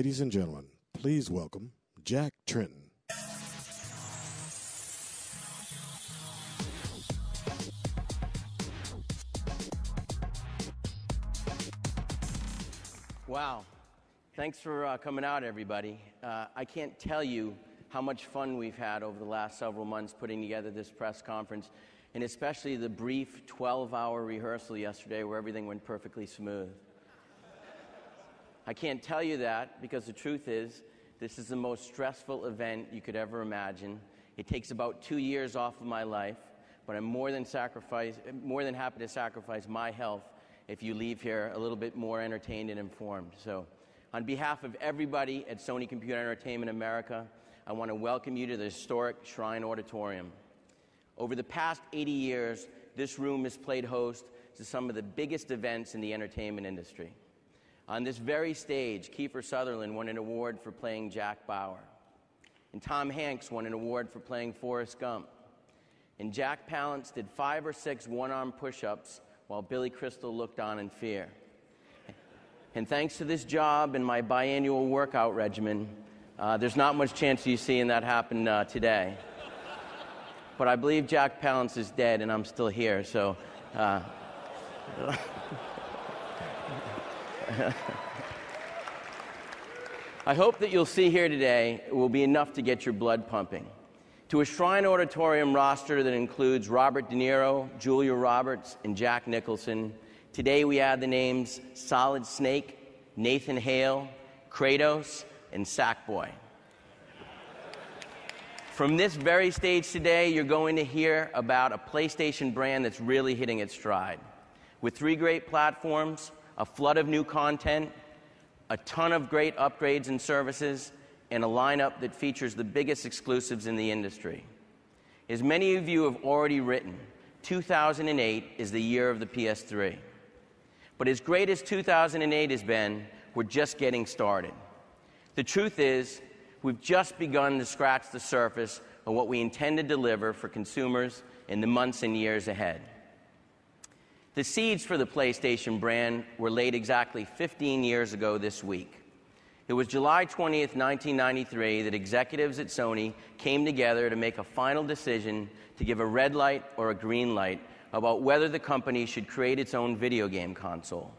Ladies and gentlemen, please welcome Jack Tretton. Wow. Thanks for uh, coming out, everybody. Uh, I can't tell you how much fun we've had over the last several months putting together this press conference, and especially the brief 12 hour rehearsal yesterday where everything went perfectly smooth. I can't tell you that because the truth is, this is the most stressful event you could ever imagine. It takes about two years off of my life, but I'm more than, sacrifice, more than happy to sacrifice my health if you leave here a little bit more entertained and informed. So, on behalf of everybody at Sony Computer Entertainment America, I want to welcome you to the historic Shrine Auditorium. Over the past 80 years, this room has played host to some of the biggest events in the entertainment industry. On this very stage, Kiefer Sutherland won an award for playing Jack Bauer. And Tom Hanks won an award for playing Forrest Gump. And Jack Palance did five or six one arm push ups while Billy Crystal looked on in fear. And thanks to this job and my biannual workout regimen, uh, there's not much chance you seeing that happen uh, today. but I believe Jack Palance is dead and I'm still here, so. Uh, I hope that you'll see here today will be enough to get your blood pumping. To a Shrine Auditorium roster that includes Robert De Niro, Julia Roberts, and Jack Nicholson, today we add the names Solid Snake, Nathan Hale, Kratos, and Sackboy. From this very stage today, you're going to hear about a PlayStation brand that's really hitting its stride. With three great platforms, a flood of new content, a ton of great upgrades and services, and a lineup that features the biggest exclusives in the industry. As many of you have already written, 2008 is the year of the PS3. But as great as 2008 has been, we're just getting started. The truth is, we've just begun to scratch the surface of what we intend to deliver for consumers in the months and years ahead. The seeds for the PlayStation brand were laid exactly 15 years ago this week. It was July 20th, 1993, that executives at Sony came together to make a final decision to give a red light or a green light about whether the company should create its own video game console.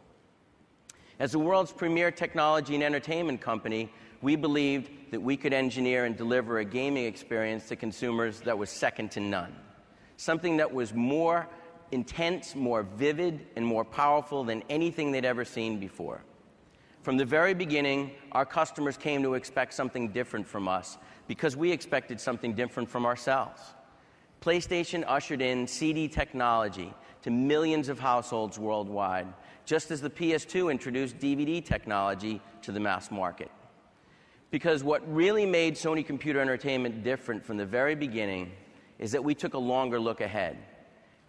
As the world's premier technology and entertainment company, we believed that we could engineer and deliver a gaming experience to consumers that was second to none. Something that was more intense, more vivid, and more powerful than anything they'd ever seen before. From the very beginning, our customers came to expect something different from us because we expected something different from ourselves. PlayStation ushered in CD technology to millions of households worldwide, just as the PS2 introduced DVD technology to the mass market. Because what really made Sony Computer Entertainment different from the very beginning is that we took a longer look ahead.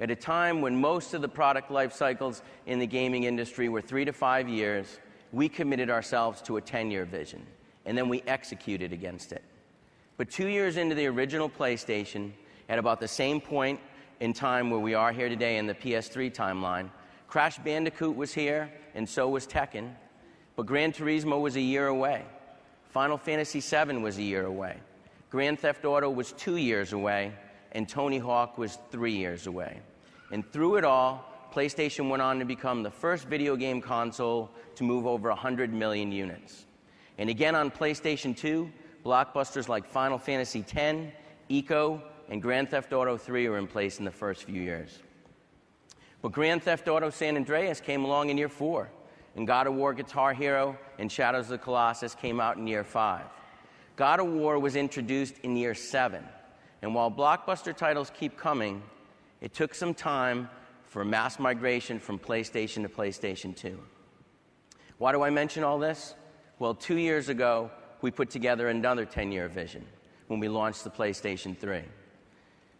At a time when most of the product life cycles in the gaming industry were three to five years, we committed ourselves to a 10 year vision, and then we executed against it. But two years into the original PlayStation, at about the same point in time where we are here today in the PS3 timeline, Crash Bandicoot was here, and so was Tekken, but Gran Turismo was a year away. Final Fantasy VII was a year away. Grand Theft Auto was two years away, and Tony Hawk was three years away. And through it all, PlayStation went on to become the first video game console to move over 100 million units. And again on PlayStation 2, blockbusters like Final Fantasy X, Ico, and Grand Theft Auto 3 were in place in the first few years. But Grand Theft Auto San Andreas came along in year four, and God of War Guitar Hero and Shadows of the Colossus came out in year five. God of War was introduced in year seven, and while blockbuster titles keep coming, it took some time for mass migration from PlayStation to PlayStation 2. Why do I mention all this? Well, two years ago, we put together another 10 year vision when we launched the PlayStation 3.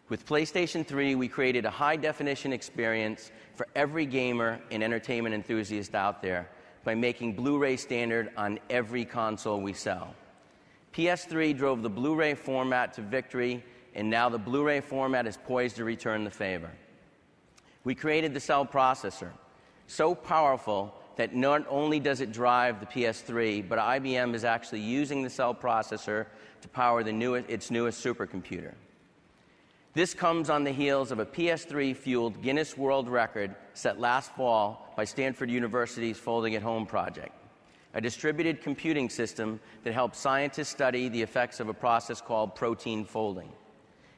With PlayStation 3, we created a high definition experience for every gamer and entertainment enthusiast out there by making Blu ray standard on every console we sell. PS3 drove the Blu ray format to victory and now the Blu ray format is poised to return the favor. We created the cell processor, so powerful that not only does it drive the PS3, but IBM is actually using the cell processor to power its newest supercomputer. This comes on the heels of a PS3 fueled Guinness World Record set last fall by Stanford University's Folding at Home project, a distributed computing system that helps scientists study the effects of a process called protein folding.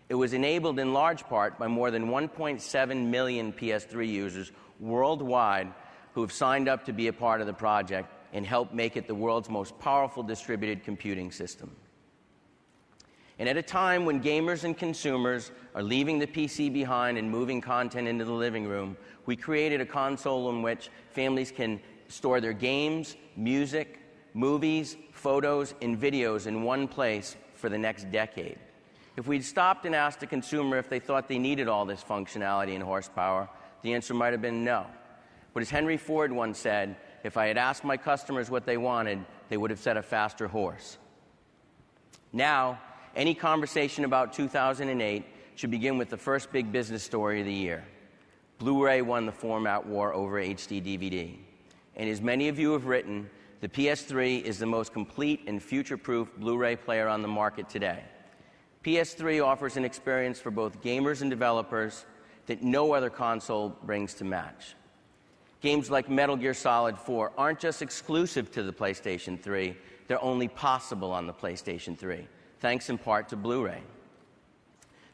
It was enabled in large part by more than 1.7 million PS3 users worldwide who have signed up to be a part of the project and help make it the world's most powerful distributed computing system. And at a time when gamers and consumers are leaving the PC behind and moving content into the living room, we created a console in which families can store their games, music, movies, photos, and videos in one place for the next decade. If we'd stopped and asked a consumer if they thought they needed all this functionality and horsepower, the answer might have been no. But as Henry Ford once said, if I had asked my customers what they wanted, they would have said a faster horse. Now, any conversation about 2008 should begin with the first big business story of the year. Blu ray won the format war over HD DVD. And as many of you have written, the PS3 is the most complete and future proof Blu ray player on the market today. PS3 offers an experience for both gamers and developers that no other console brings to match. Games like Metal Gear Solid 4 aren't just exclusive to the PlayStation 3, they're only possible on the PlayStation 3 thanks in part to Blu ray.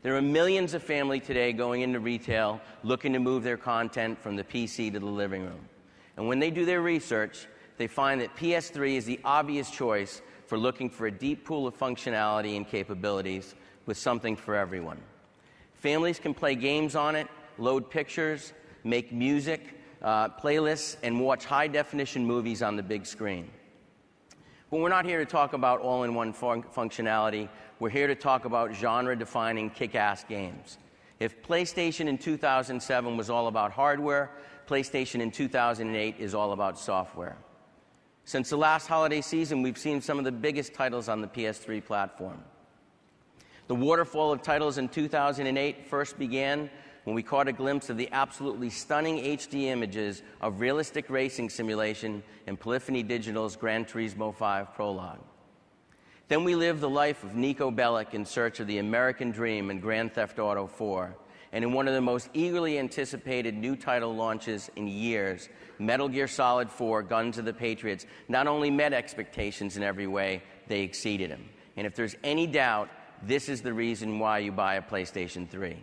There are millions of families today going into retail looking to move their content from the PC to the living room. And when they do their research, they find that PS3 is the obvious choice for looking for a deep pool of functionality and capabilities with something for everyone. Families can play games on it, load pictures, make music, uh, playlists, and watch high definition movies on the big screen. But we're not here to talk about all in one fun- functionality. We're here to talk about genre defining kick ass games. If PlayStation in 2007 was all about hardware, PlayStation in 2008 is all about software. Since the last holiday season, we've seen some of the biggest titles on the PS3 platform. The waterfall of titles in 2008 first began when we caught a glimpse of the absolutely stunning HD images of realistic racing simulation in Polyphony Digital's Gran Turismo 5 prologue. Then we lived the life of Niko Bellic in search of the American dream in Grand Theft Auto 4. And in one of the most eagerly anticipated new title launches in years, Metal Gear Solid 4 Guns of the Patriots not only met expectations in every way, they exceeded them. And if there's any doubt, this is the reason why you buy a PlayStation 3.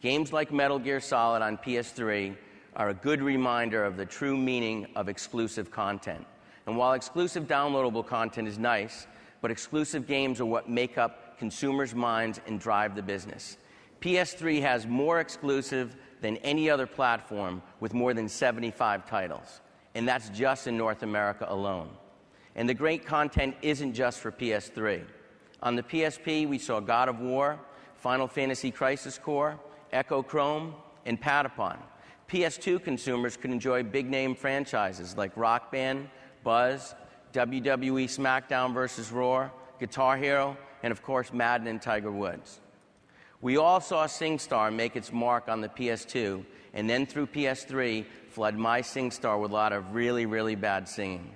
Games like Metal Gear Solid on PS3 are a good reminder of the true meaning of exclusive content. And while exclusive downloadable content is nice, but exclusive games are what make up consumers' minds and drive the business. PS3 has more exclusive than any other platform with more than 75 titles. And that's just in North America alone. And the great content isn't just for PS3. On the PSP, we saw God of War, Final Fantasy Crisis Core, Echochrome, and Patapon. PS2 consumers could enjoy big name franchises like Rock Band, Buzz, WWE SmackDown vs. Raw, Guitar Hero, and of course Madden and Tiger Woods. We all saw SingStar make its mark on the PS2, and then through PS3 flood my SingStar with a lot of really, really bad singing.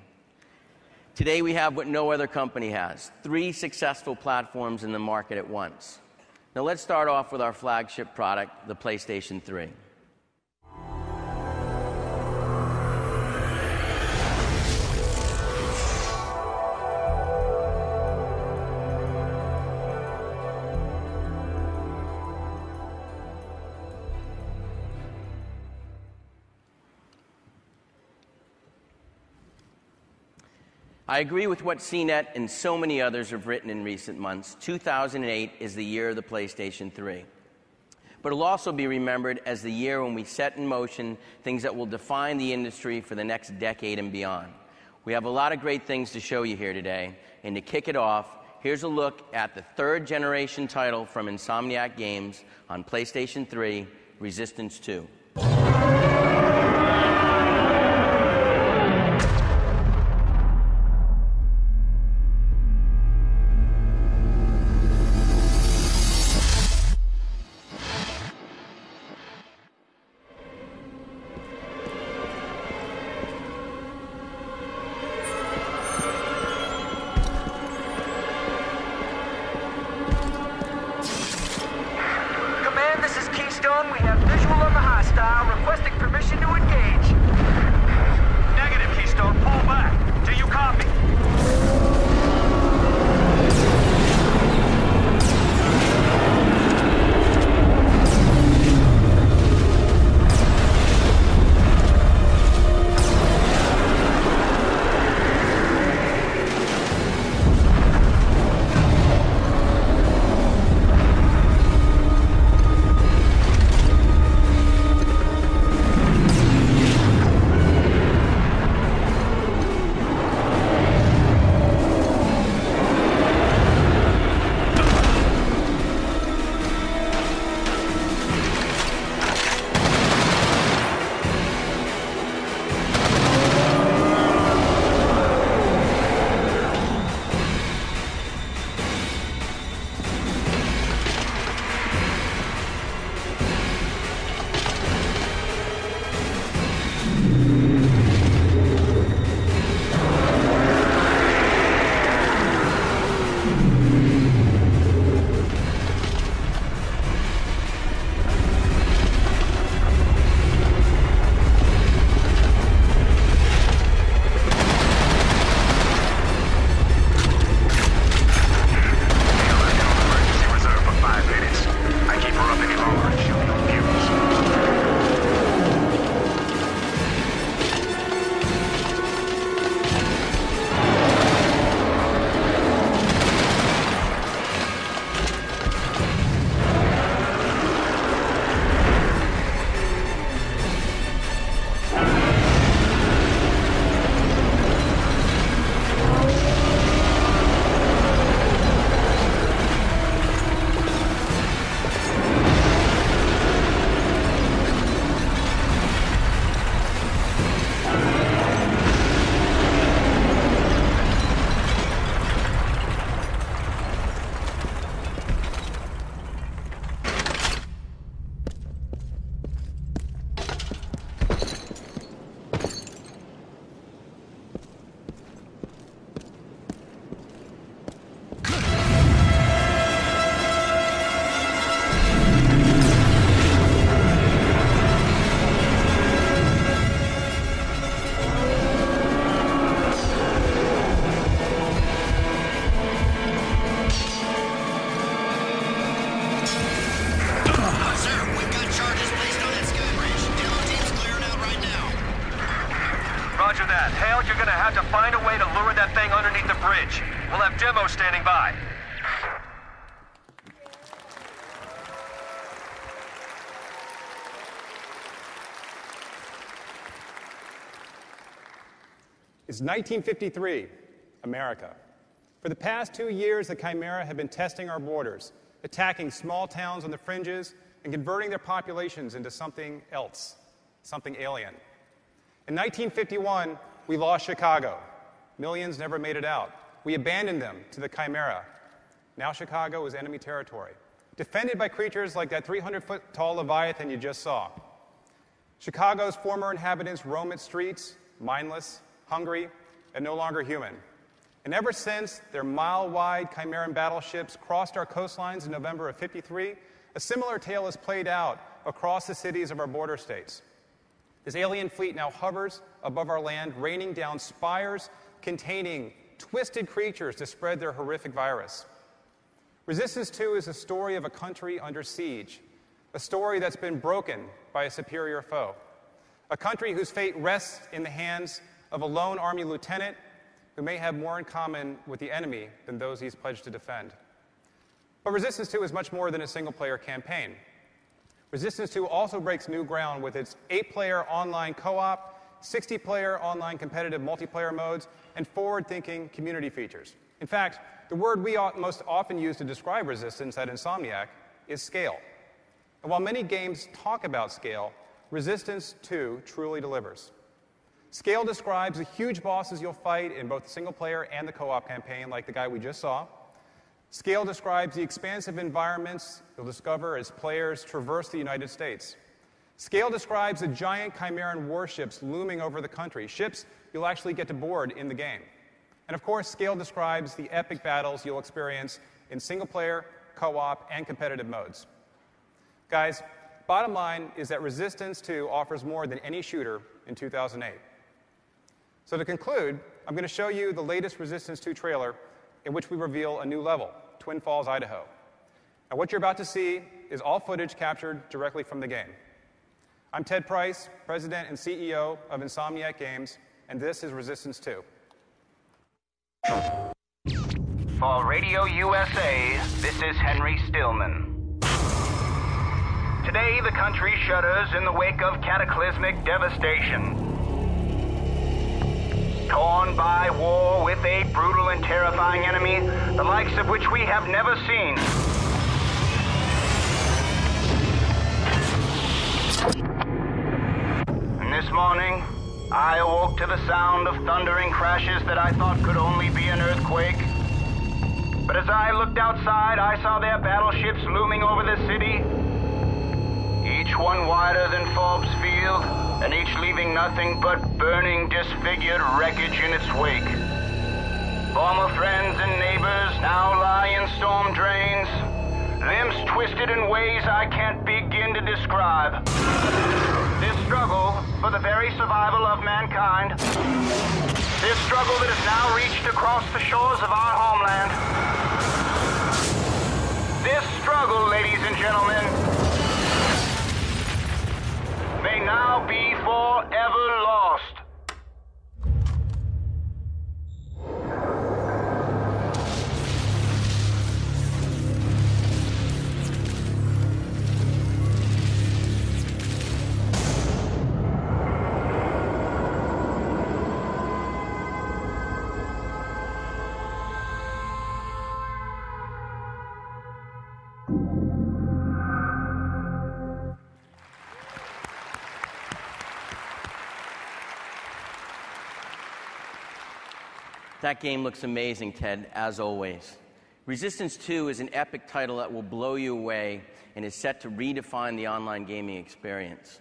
Today we have what no other company has three successful platforms in the market at once. Now let's start off with our flagship product, the PlayStation 3. I agree with what CNET and so many others have written in recent months. 2008 is the year of the PlayStation 3. But it'll also be remembered as the year when we set in motion things that will define the industry for the next decade and beyond. We have a lot of great things to show you here today. And to kick it off, here's a look at the third generation title from Insomniac Games on PlayStation 3 Resistance 2. It's 1953, America. For the past two years, the Chimera have been testing our borders, attacking small towns on the fringes and converting their populations into something else, something alien. In 1951, we lost Chicago. Millions never made it out. We abandoned them to the Chimera. Now Chicago is enemy territory, defended by creatures like that 300 foot tall Leviathan you just saw. Chicago's former inhabitants roam its streets, mindless, hungry, and no longer human. And ever since their mile wide Chimeran battleships crossed our coastlines in November of 53, a similar tale has played out across the cities of our border states. This alien fleet now hovers above our land, raining down spires containing twisted creatures to spread their horrific virus. Resistance 2 is a story of a country under siege, a story that's been broken by a superior foe, a country whose fate rests in the hands of a lone Army lieutenant who may have more in common with the enemy than those he's pledged to defend. But Resistance 2 is much more than a single player campaign. Resistance 2 also breaks new ground with its eight player online co op, 60 player online competitive multiplayer modes, and forward thinking community features. In fact, the word we most often use to describe Resistance at Insomniac is scale. And while many games talk about scale, Resistance 2 truly delivers. Scale describes the huge bosses you'll fight in both the single player and the co op campaign, like the guy we just saw. Scale describes the expansive environments you'll discover as players traverse the United States. Scale describes the giant Chimeran warships looming over the country, ships you'll actually get to board in the game. And of course, Scale describes the epic battles you'll experience in single player, co op, and competitive modes. Guys, bottom line is that Resistance 2 offers more than any shooter in 2008. So to conclude, I'm going to show you the latest Resistance 2 trailer in which we reveal a new level, Twin Falls, Idaho. Now, what you're about to see is all footage captured directly from the game. I'm Ted Price, President and CEO of Insomniac Games, and this is Resistance 2. For Radio USA, this is Henry Stillman. Today, the country shudders in the wake of cataclysmic devastation torn by war with a brutal and terrifying enemy, the likes of which we have never seen. And this morning, I awoke to the sound of thundering crashes that I thought could only be an earthquake. But as I looked outside, I saw their battleships looming over the city, each one wider than Forbes Field and each leaving nothing but burning, disfigured wreckage in its wake. Former friends and neighbors now lie in storm drains, limbs twisted in ways I can't begin to describe. This struggle for the very survival of mankind, this struggle that has now reached across the shores of our homeland, this struggle, ladies and gentlemen, may now be forever lost. That game looks amazing, Ted, as always. Resistance 2 is an epic title that will blow you away and is set to redefine the online gaming experience.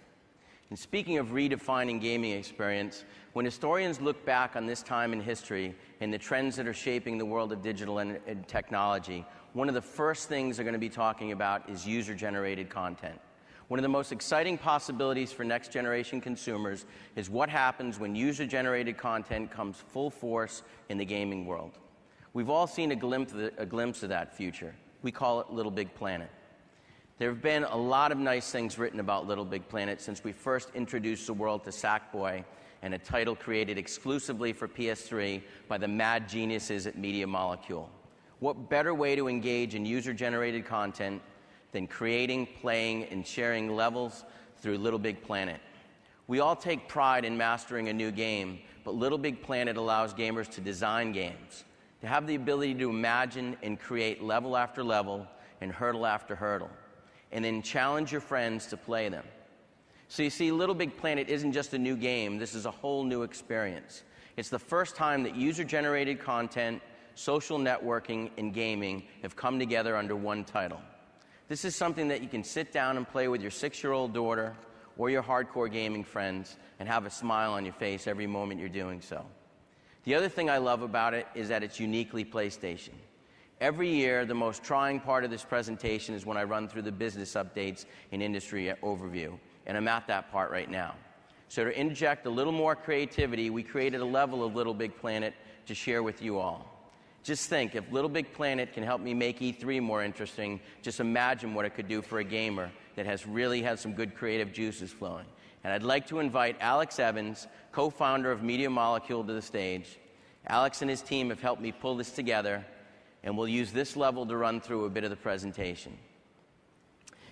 And speaking of redefining gaming experience, when historians look back on this time in history and the trends that are shaping the world of digital and, and technology, one of the first things they're going to be talking about is user generated content. One of the most exciting possibilities for next generation consumers is what happens when user generated content comes full force in the gaming world. We've all seen a glimpse, a glimpse of that future. We call it Little Big Planet. There have been a lot of nice things written about Little Big Planet since we first introduced the world to Sackboy and a title created exclusively for PS3 by the mad geniuses at Media Molecule. What better way to engage in user generated content than creating, playing, and sharing levels through Little Big Planet? We all take pride in mastering a new game, but Little Big Planet allows gamers to design games, to have the ability to imagine and create level after level and hurdle after hurdle and then challenge your friends to play them. So you see, Little Big Planet isn't just a new game, this is a whole new experience. It's the first time that user generated content, social networking, and gaming have come together under one title. This is something that you can sit down and play with your six year old daughter or your hardcore gaming friends and have a smile on your face every moment you're doing so. The other thing I love about it is that it's uniquely PlayStation. Every year, the most trying part of this presentation is when I run through the business updates and industry overview, and I'm at that part right now. So, to inject a little more creativity, we created a level of Little Big Planet to share with you all. Just think, if Little Big Planet can help me make E3 more interesting, just imagine what it could do for a gamer that has really had some good creative juices flowing. And I'd like to invite Alex Evans, co founder of Media Molecule, to the stage. Alex and his team have helped me pull this together and we'll use this level to run through a bit of the presentation.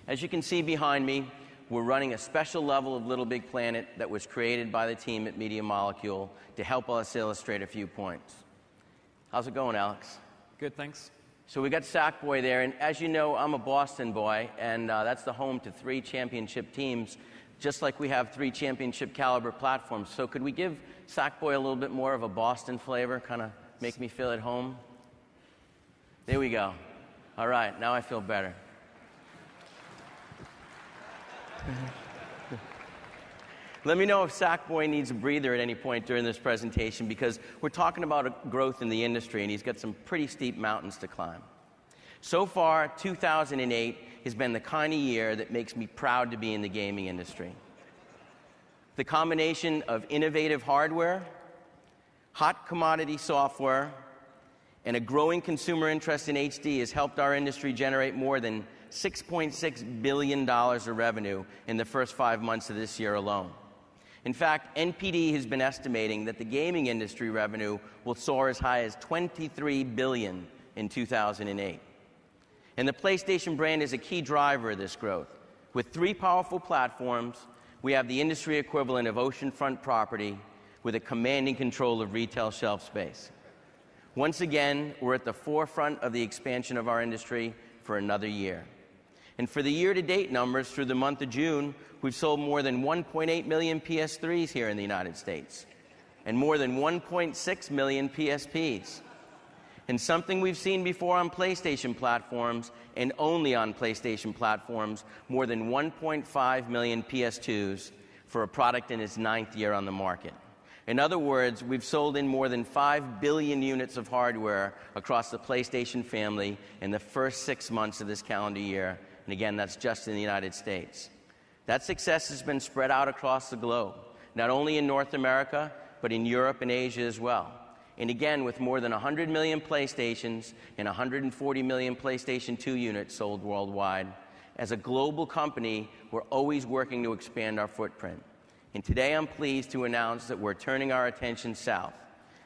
As you can see behind me, we're running a special level of Little Big Planet that was created by the team at Media Molecule to help us illustrate a few points. How's it going, Alex? Good, thanks. So we got Sackboy there, and as you know, I'm a Boston boy, and uh, that's the home to three championship teams, just like we have three championship caliber platforms. So could we give Sackboy a little bit more of a Boston flavor, kind of make me feel at home? There we go. All right, now I feel better. Let me know if Sackboy needs a breather at any point during this presentation because we're talking about a growth in the industry and he's got some pretty steep mountains to climb. So far, 2008 has been the kind of year that makes me proud to be in the gaming industry. The combination of innovative hardware, hot commodity software, and a growing consumer interest in HD has helped our industry generate more than $6.6 billion of revenue in the first five months of this year alone. In fact, NPD has been estimating that the gaming industry revenue will soar as high as 23 billion in 2008. And the PlayStation brand is a key driver of this growth. With three powerful platforms, we have the industry equivalent of oceanfront property with a commanding control of retail shelf space. Once again, we're at the forefront of the expansion of our industry for another year. And for the year to date numbers through the month of June, we've sold more than 1.8 million PS3s here in the United States and more than 1.6 million PSPs. And something we've seen before on PlayStation platforms and only on PlayStation platforms, more than 1.5 million PS2s for a product in its ninth year on the market. In other words, we've sold in more than 5 billion units of hardware across the PlayStation family in the first six months of this calendar year. And again, that's just in the United States. That success has been spread out across the globe, not only in North America, but in Europe and Asia as well. And again, with more than 100 million PlayStations and 140 million PlayStation 2 units sold worldwide, as a global company, we're always working to expand our footprint. And today I'm pleased to announce that we're turning our attention south.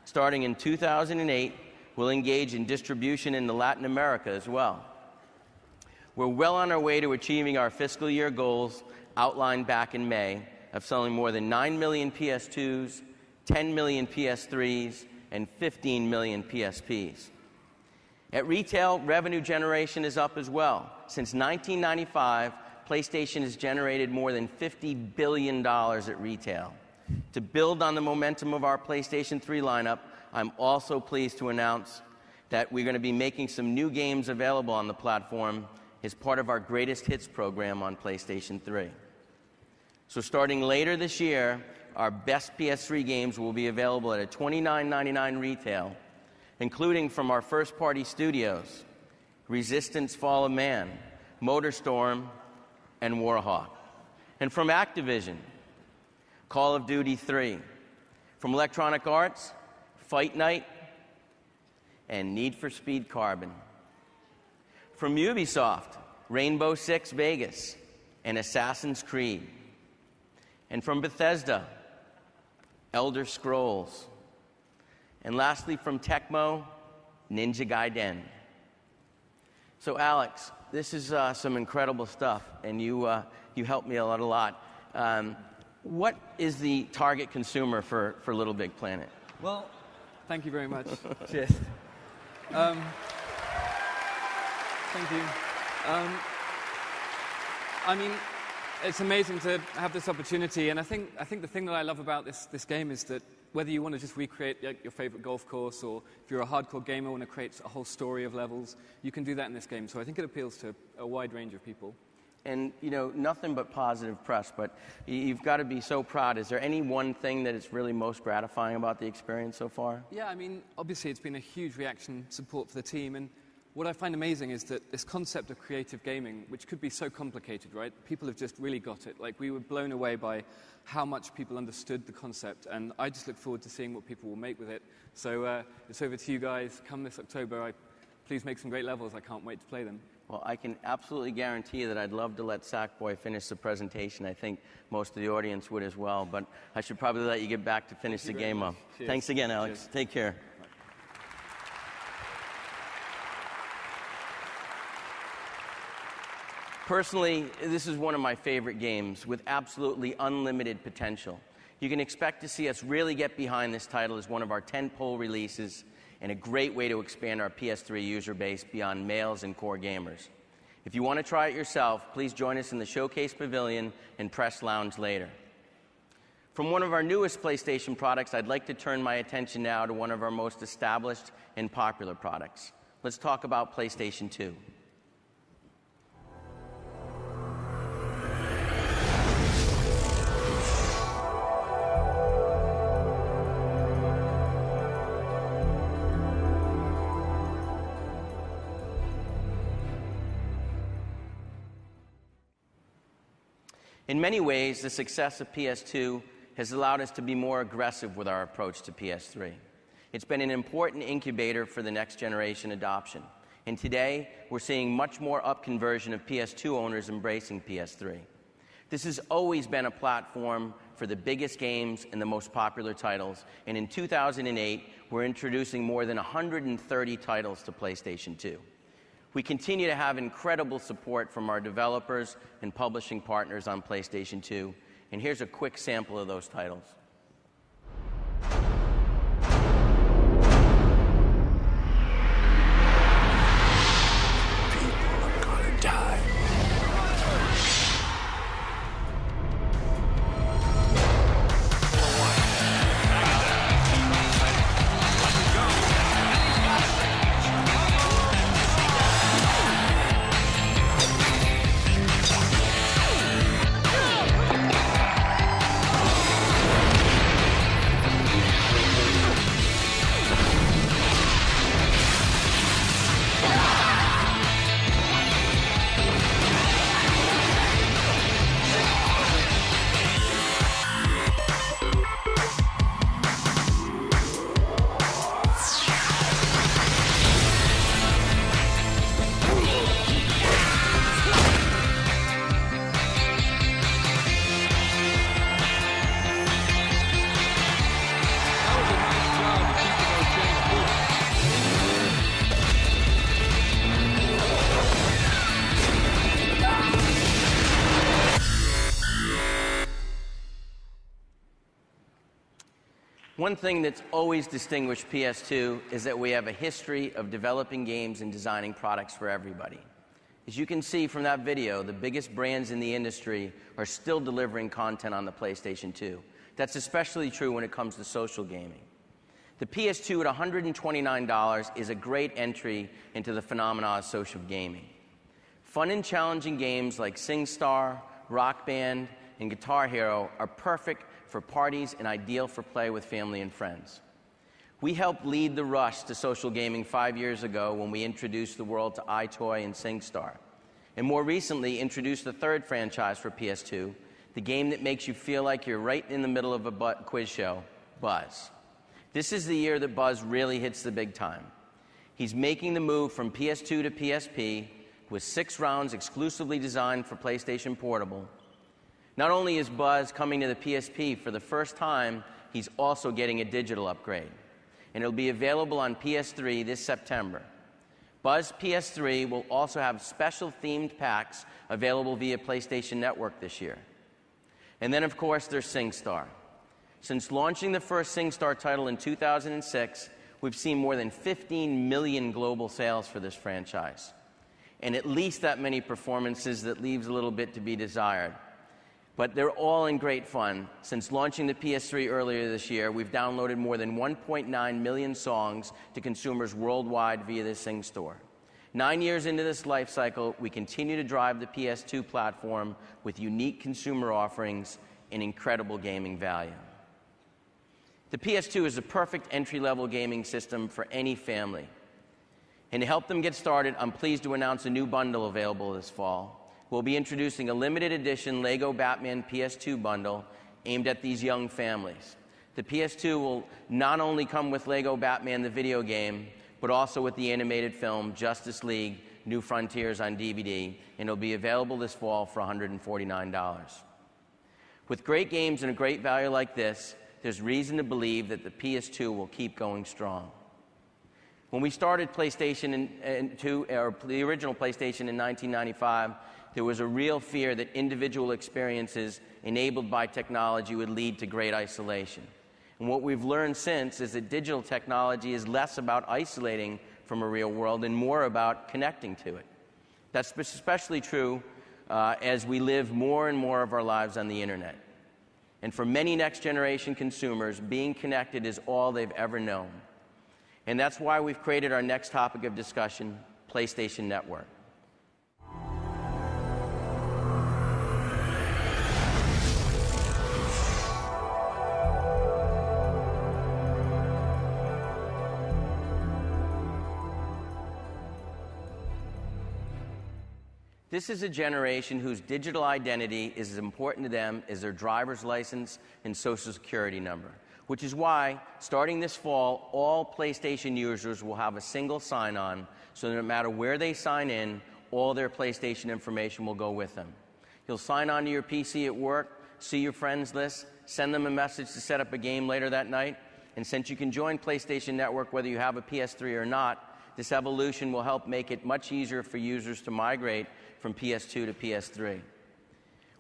Starting in 2008, we'll engage in distribution into Latin America as well. We're well on our way to achieving our fiscal year goals outlined back in May of selling more than 9 million PS2s, 10 million PS3s, and 15 million PSPs. At retail, revenue generation is up as well. Since 1995, PlayStation has generated more than $50 billion at retail. To build on the momentum of our PlayStation 3 lineup, I'm also pleased to announce that we're going to be making some new games available on the platform as part of our greatest hits program on PlayStation 3. So, starting later this year, our best PS3 games will be available at a $29.99 retail, including from our first party studios Resistance Fall of Man, Motorstorm, and Warhawk. And from Activision, Call of Duty 3. From Electronic Arts, Fight Night, and Need for Speed Carbon. From Ubisoft, Rainbow Six Vegas and Assassin's Creed. And from Bethesda, Elder Scrolls. And lastly, from Tecmo, Ninja Gaiden. So, Alex, this is uh, some incredible stuff, and you, uh, you helped me a lot. A lot. Um, what is the target consumer for, for Little Big Planet? Well, thank you very much. Cheers. Um, thank you. Um, I mean, it's amazing to have this opportunity, and I think, I think the thing that I love about this, this game is that whether you want to just recreate your favorite golf course or if you're a hardcore gamer and want to create a whole story of levels, you can do that in this game. So I think it appeals to a wide range of people. And, you know, nothing but positive press, but you've got to be so proud. Is there any one thing that is really most gratifying about the experience so far? Yeah, I mean, obviously it's been a huge reaction support for the team. And what I find amazing is that this concept of creative gaming, which could be so complicated, right? People have just really got it. Like, we were blown away by how much people understood the concept, and I just look forward to seeing what people will make with it. So uh, it's over to you guys. Come this October, I, please make some great levels. I can't wait to play them. Well, I can absolutely guarantee that I'd love to let Sackboy finish the presentation. I think most of the audience would as well, but I should probably let you get back to finish the game up. Thanks again, Alex. Cheers. Take care. Personally, this is one of my favorite games with absolutely unlimited potential. You can expect to see us really get behind this title as one of our 10 pole releases and a great way to expand our PS3 user base beyond males and core gamers. If you want to try it yourself, please join us in the Showcase Pavilion and Press Lounge later. From one of our newest PlayStation products, I'd like to turn my attention now to one of our most established and popular products. Let's talk about PlayStation 2. In many ways, the success of PS2 has allowed us to be more aggressive with our approach to PS3. It's been an important incubator for the next generation adoption. And today, we're seeing much more upconversion of PS2 owners embracing PS3. This has always been a platform for the biggest games and the most popular titles. And in 2008, we're introducing more than 130 titles to PlayStation 2. We continue to have incredible support from our developers and publishing partners on PlayStation 2. And here's a quick sample of those titles. One thing that's always distinguished PS2 is that we have a history of developing games and designing products for everybody. As you can see from that video, the biggest brands in the industry are still delivering content on the PlayStation 2. That's especially true when it comes to social gaming. The PS2 at $129 is a great entry into the phenomena of social gaming. Fun and challenging games like SingStar, Rock Band, and Guitar Hero are perfect for parties and ideal for play with family and friends. We helped lead the rush to social gaming five years ago when we introduced the world to EyeToy and SingStar. And more recently, introduced the third franchise for PS2, the game that makes you feel like you're right in the middle of a quiz show, Buzz. This is the year that Buzz really hits the big time. He's making the move from PS2 to PSP, with six rounds exclusively designed for PlayStation Portable. Not only is Buzz coming to the PSP for the first time, he's also getting a digital upgrade. And it'll be available on PS3 this September. Buzz PS3 will also have special themed packs available via PlayStation Network this year. And then, of course, there's SingStar. Since launching the first SingStar title in 2006, we've seen more than 15 million global sales for this franchise, and at least that many performances that leaves a little bit to be desired. But they're all in great fun. Since launching the PS3 earlier this year, we've downloaded more than 1.9 million songs to consumers worldwide via the SingStore. Nine years into this life cycle, we continue to drive the PS2 platform with unique consumer offerings and incredible gaming value. The PS2 is a perfect entry level gaming system for any family. And to help them get started, I'm pleased to announce a new bundle available this fall. We'll be introducing a limited edition Lego Batman PS2 bundle aimed at these young families. The PS2 will not only come with Lego Batman the video game, but also with the animated film Justice League New Frontiers on DVD, and it'll be available this fall for $149. With great games and a great value like this, there's reason to believe that the PS2 will keep going strong. When we started PlayStation in, in two, or the original PlayStation in 1995, there was a real fear that individual experiences enabled by technology would lead to great isolation. And what we've learned since is that digital technology is less about isolating from a real world and more about connecting to it. That's especially true uh, as we live more and more of our lives on the internet. And for many next generation consumers, being connected is all they've ever known. And that's why we've created our next topic of discussion PlayStation Network. This is a generation whose digital identity is as important to them as their driver's license and social security number, which is why, starting this fall, all PlayStation users will have a single sign on, so no matter where they sign in, all their PlayStation information will go with them. You'll sign on to your PC at work, see your friends list, send them a message to set up a game later that night, and since you can join PlayStation Network whether you have a PS3 or not, this evolution will help make it much easier for users to migrate from PS2 to PS3.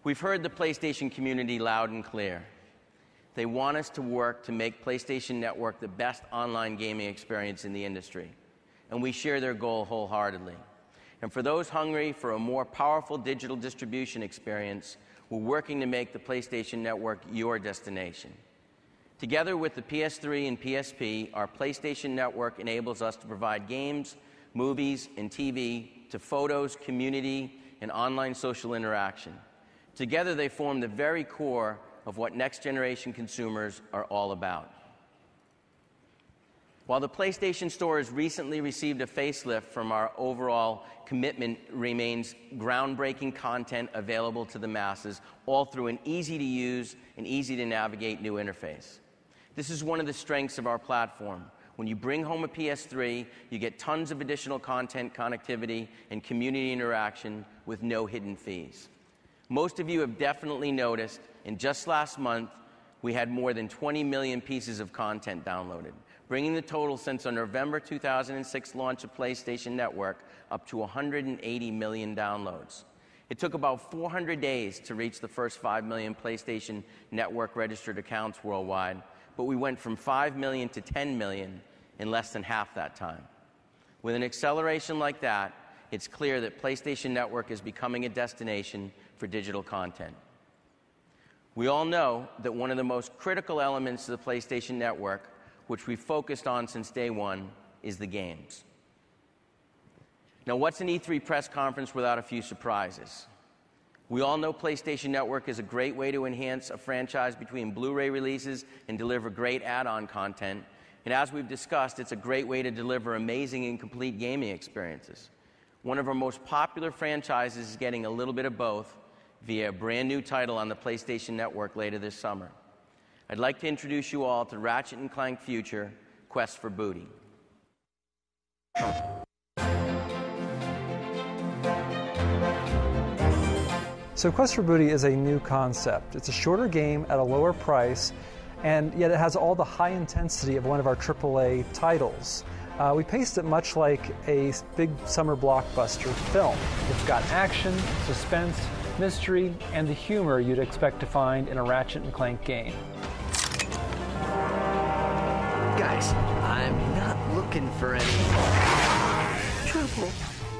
We've heard the PlayStation community loud and clear. They want us to work to make PlayStation Network the best online gaming experience in the industry, and we share their goal wholeheartedly. And for those hungry for a more powerful digital distribution experience, we're working to make the PlayStation Network your destination. Together with the PS3 and PSP, our PlayStation Network enables us to provide games, movies, and TV to photos, community, and online social interaction. Together, they form the very core of what next generation consumers are all about. While the PlayStation Store has recently received a facelift from our overall commitment remains groundbreaking content available to the masses, all through an easy to use and easy to navigate new interface. This is one of the strengths of our platform. When you bring home a PS3, you get tons of additional content, connectivity, and community interaction with no hidden fees. Most of you have definitely noticed, in just last month, we had more than 20 million pieces of content downloaded, bringing the total since our November 2006 launch of PlayStation Network up to 180 million downloads. It took about 400 days to reach the first 5 million PlayStation Network registered accounts worldwide, but we went from 5 million to 10 million in less than half that time. With an acceleration like that, it's clear that PlayStation Network is becoming a destination for digital content. We all know that one of the most critical elements of the PlayStation Network, which we've focused on since day one, is the games. Now, what's an E3 press conference without a few surprises? We all know PlayStation Network is a great way to enhance a franchise between Blu ray releases and deliver great add on content, and as we've discussed, it's a great way to deliver amazing and complete gaming experiences. One of our most popular franchises is getting a little bit of both via a brand new title on the PlayStation Network later this summer. I'd like to introduce you all to Ratchet and Clank Future Quest for Booty. So Quest for Booty is a new concept. It's a shorter game at a lower price, and yet it has all the high intensity of one of our AAA titles. Uh, we paced it much like a big summer blockbuster film. It's got action, suspense, mystery, and the humor you'd expect to find in a Ratchet and Clank game. Guys, I'm not looking for any trouble.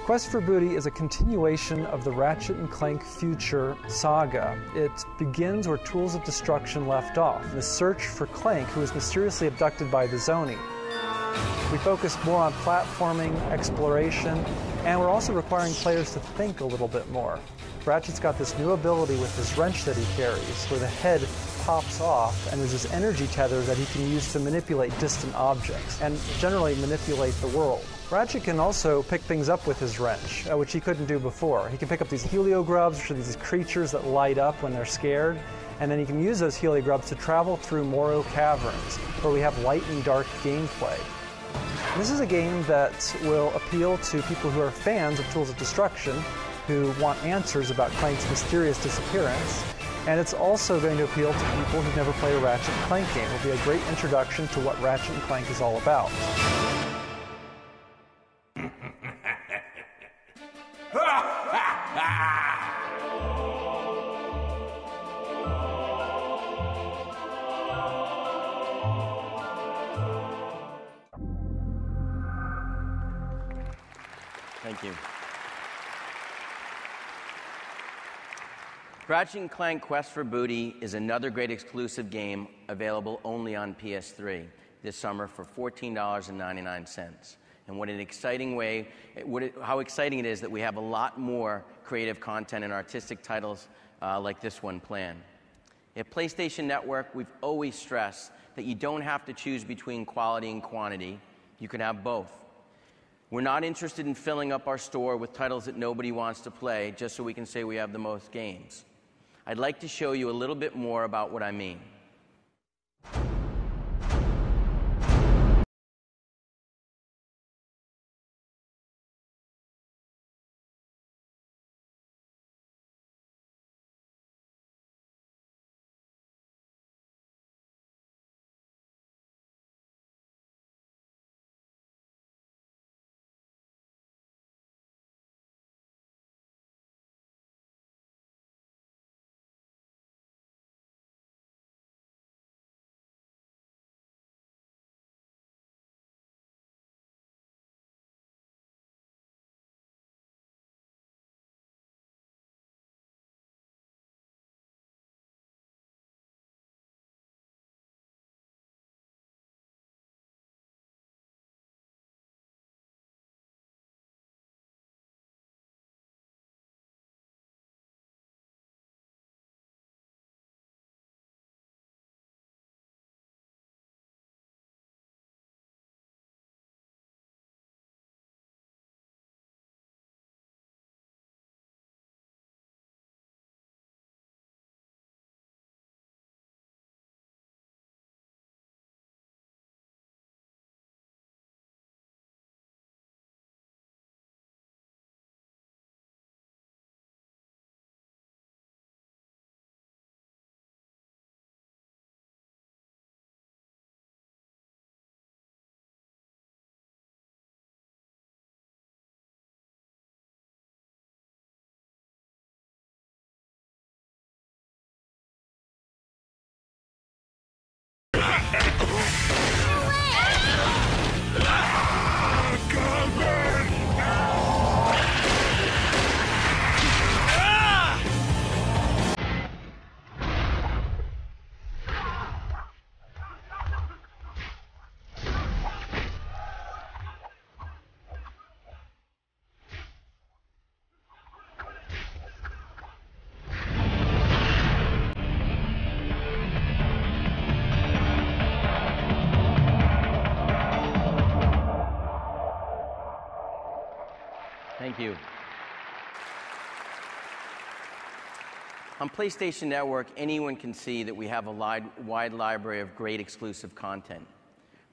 Quest for Booty is a continuation of the Ratchet and Clank Future saga. It begins where Tools of Destruction left off, the search for Clank, who is mysteriously abducted by the Zoni. We focus more on platforming, exploration, and we're also requiring players to think a little bit more. Ratchet's got this new ability with this wrench that he carries, where the head pops off, and there's this energy tether that he can use to manipulate distant objects and generally manipulate the world. Ratchet can also pick things up with his wrench, uh, which he couldn't do before. He can pick up these heliogrubs, which are these creatures that light up when they're scared, and then he can use those heliogrubs to travel through Morro Caverns, where we have light and dark gameplay. This is a game that will appeal to people who are fans of Tools of Destruction, who want answers about Clank's mysterious disappearance, and it's also going to appeal to people who've never played a Ratchet and Clank game. It'll be a great introduction to what Ratchet and Clank is all about. Ratchet and Clank Quest for Booty is another great exclusive game available only on PS3 this summer for $14.99. And what an exciting way, it, how exciting it is that we have a lot more creative content and artistic titles uh, like this one planned. At PlayStation Network, we've always stressed that you don't have to choose between quality and quantity, you can have both. We're not interested in filling up our store with titles that nobody wants to play just so we can say we have the most games. I'd like to show you a little bit more about what I mean. Thank you. On PlayStation Network, anyone can see that we have a wide, wide library of great exclusive content.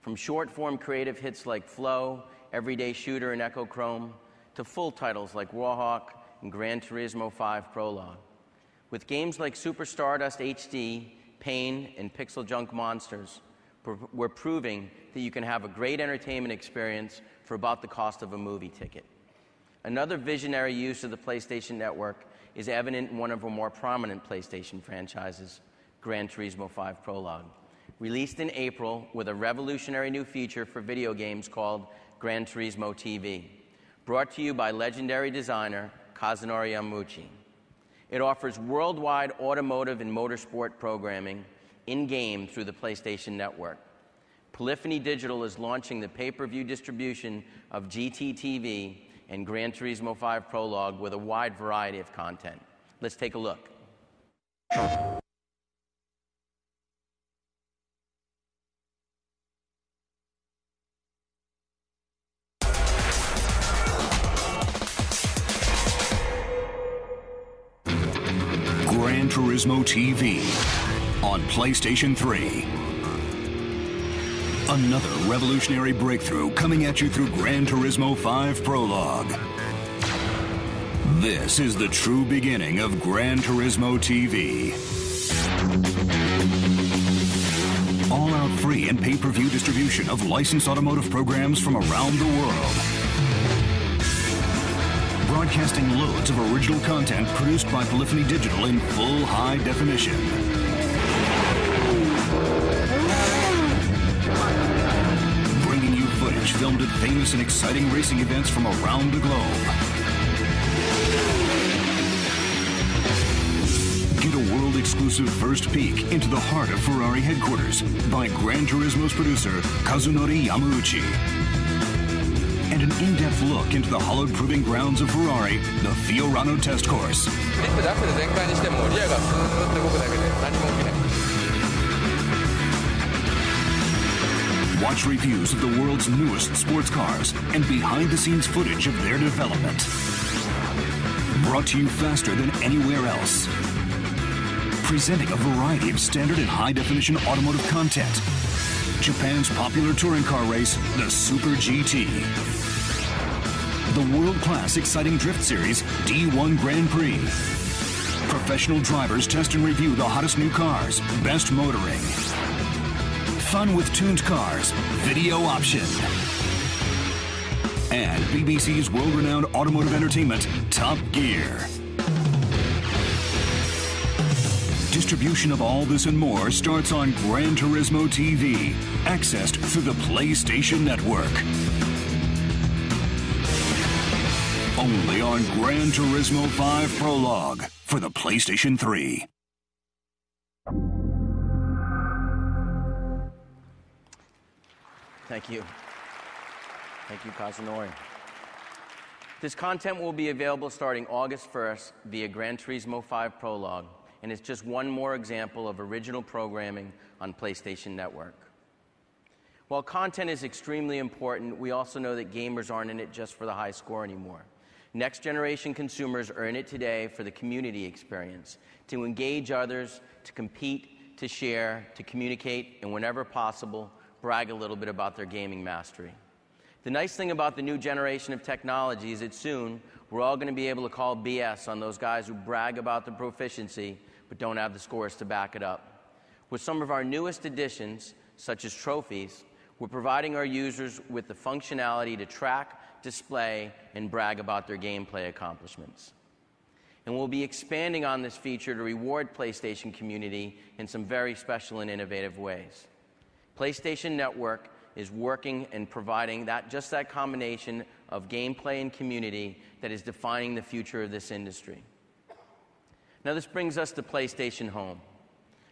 From short form creative hits like Flow, Everyday Shooter, and Echochrome, to full titles like Warhawk and Gran Turismo 5 Prologue. With games like Super Stardust HD, Pain, and PixelJunk Monsters, we're proving that you can have a great entertainment experience for about the cost of a movie ticket. Another visionary use of the PlayStation Network is evident in one of our more prominent PlayStation franchises, Gran Turismo 5 Prologue. Released in April with a revolutionary new feature for video games called Gran Turismo TV, brought to you by legendary designer Kazunori Yamauchi. It offers worldwide automotive and motorsport programming in game through the PlayStation Network. Polyphony Digital is launching the pay per view distribution of GTTV and Gran Turismo 5 Prologue with a wide variety of content. Let's take a look. Gran Turismo TV on PlayStation 3. Another revolutionary breakthrough coming at you through Gran Turismo 5 Prologue. This is the true beginning of Gran Turismo TV. All out free and pay per view distribution of licensed automotive programs from around the world. Broadcasting loads of original content produced by Polyphony Digital in full high definition. Filmed at famous and exciting racing events from around the globe. Get a world exclusive first peek into the heart of Ferrari headquarters by Gran Turismo's producer, Kazunori Yamauchi. And an in depth look into the hollowed proving grounds of Ferrari, the Fiorano test course. Watch reviews of the world's newest sports cars and behind the scenes footage of their development. Brought to you faster than anywhere else. Presenting a variety of standard and high definition automotive content. Japan's popular touring car race, the Super GT. The world class exciting drift series, D1 Grand Prix. Professional drivers test and review the hottest new cars, best motoring. Fun with tuned cars, video option. And BBC's world renowned automotive entertainment, Top Gear. Distribution of all this and more starts on Gran Turismo TV, accessed through the PlayStation Network. Only on Gran Turismo 5 Prologue for the PlayStation 3. Thank you. Thank you, Kazunori. This content will be available starting August 1st via Gran Turismo 5 Prologue, and it's just one more example of original programming on PlayStation Network. While content is extremely important, we also know that gamers aren't in it just for the high score anymore. Next generation consumers are in it today for the community experience, to engage others, to compete, to share, to communicate, and whenever possible, brag a little bit about their gaming mastery. The nice thing about the new generation of technology is that soon we're all going to be able to call BS on those guys who brag about their proficiency but don't have the scores to back it up. With some of our newest additions, such as trophies, we're providing our users with the functionality to track, display, and brag about their gameplay accomplishments. And we'll be expanding on this feature to reward PlayStation community in some very special and innovative ways. PlayStation Network is working and providing that just that combination of gameplay and community that is defining the future of this industry. Now this brings us to PlayStation Home.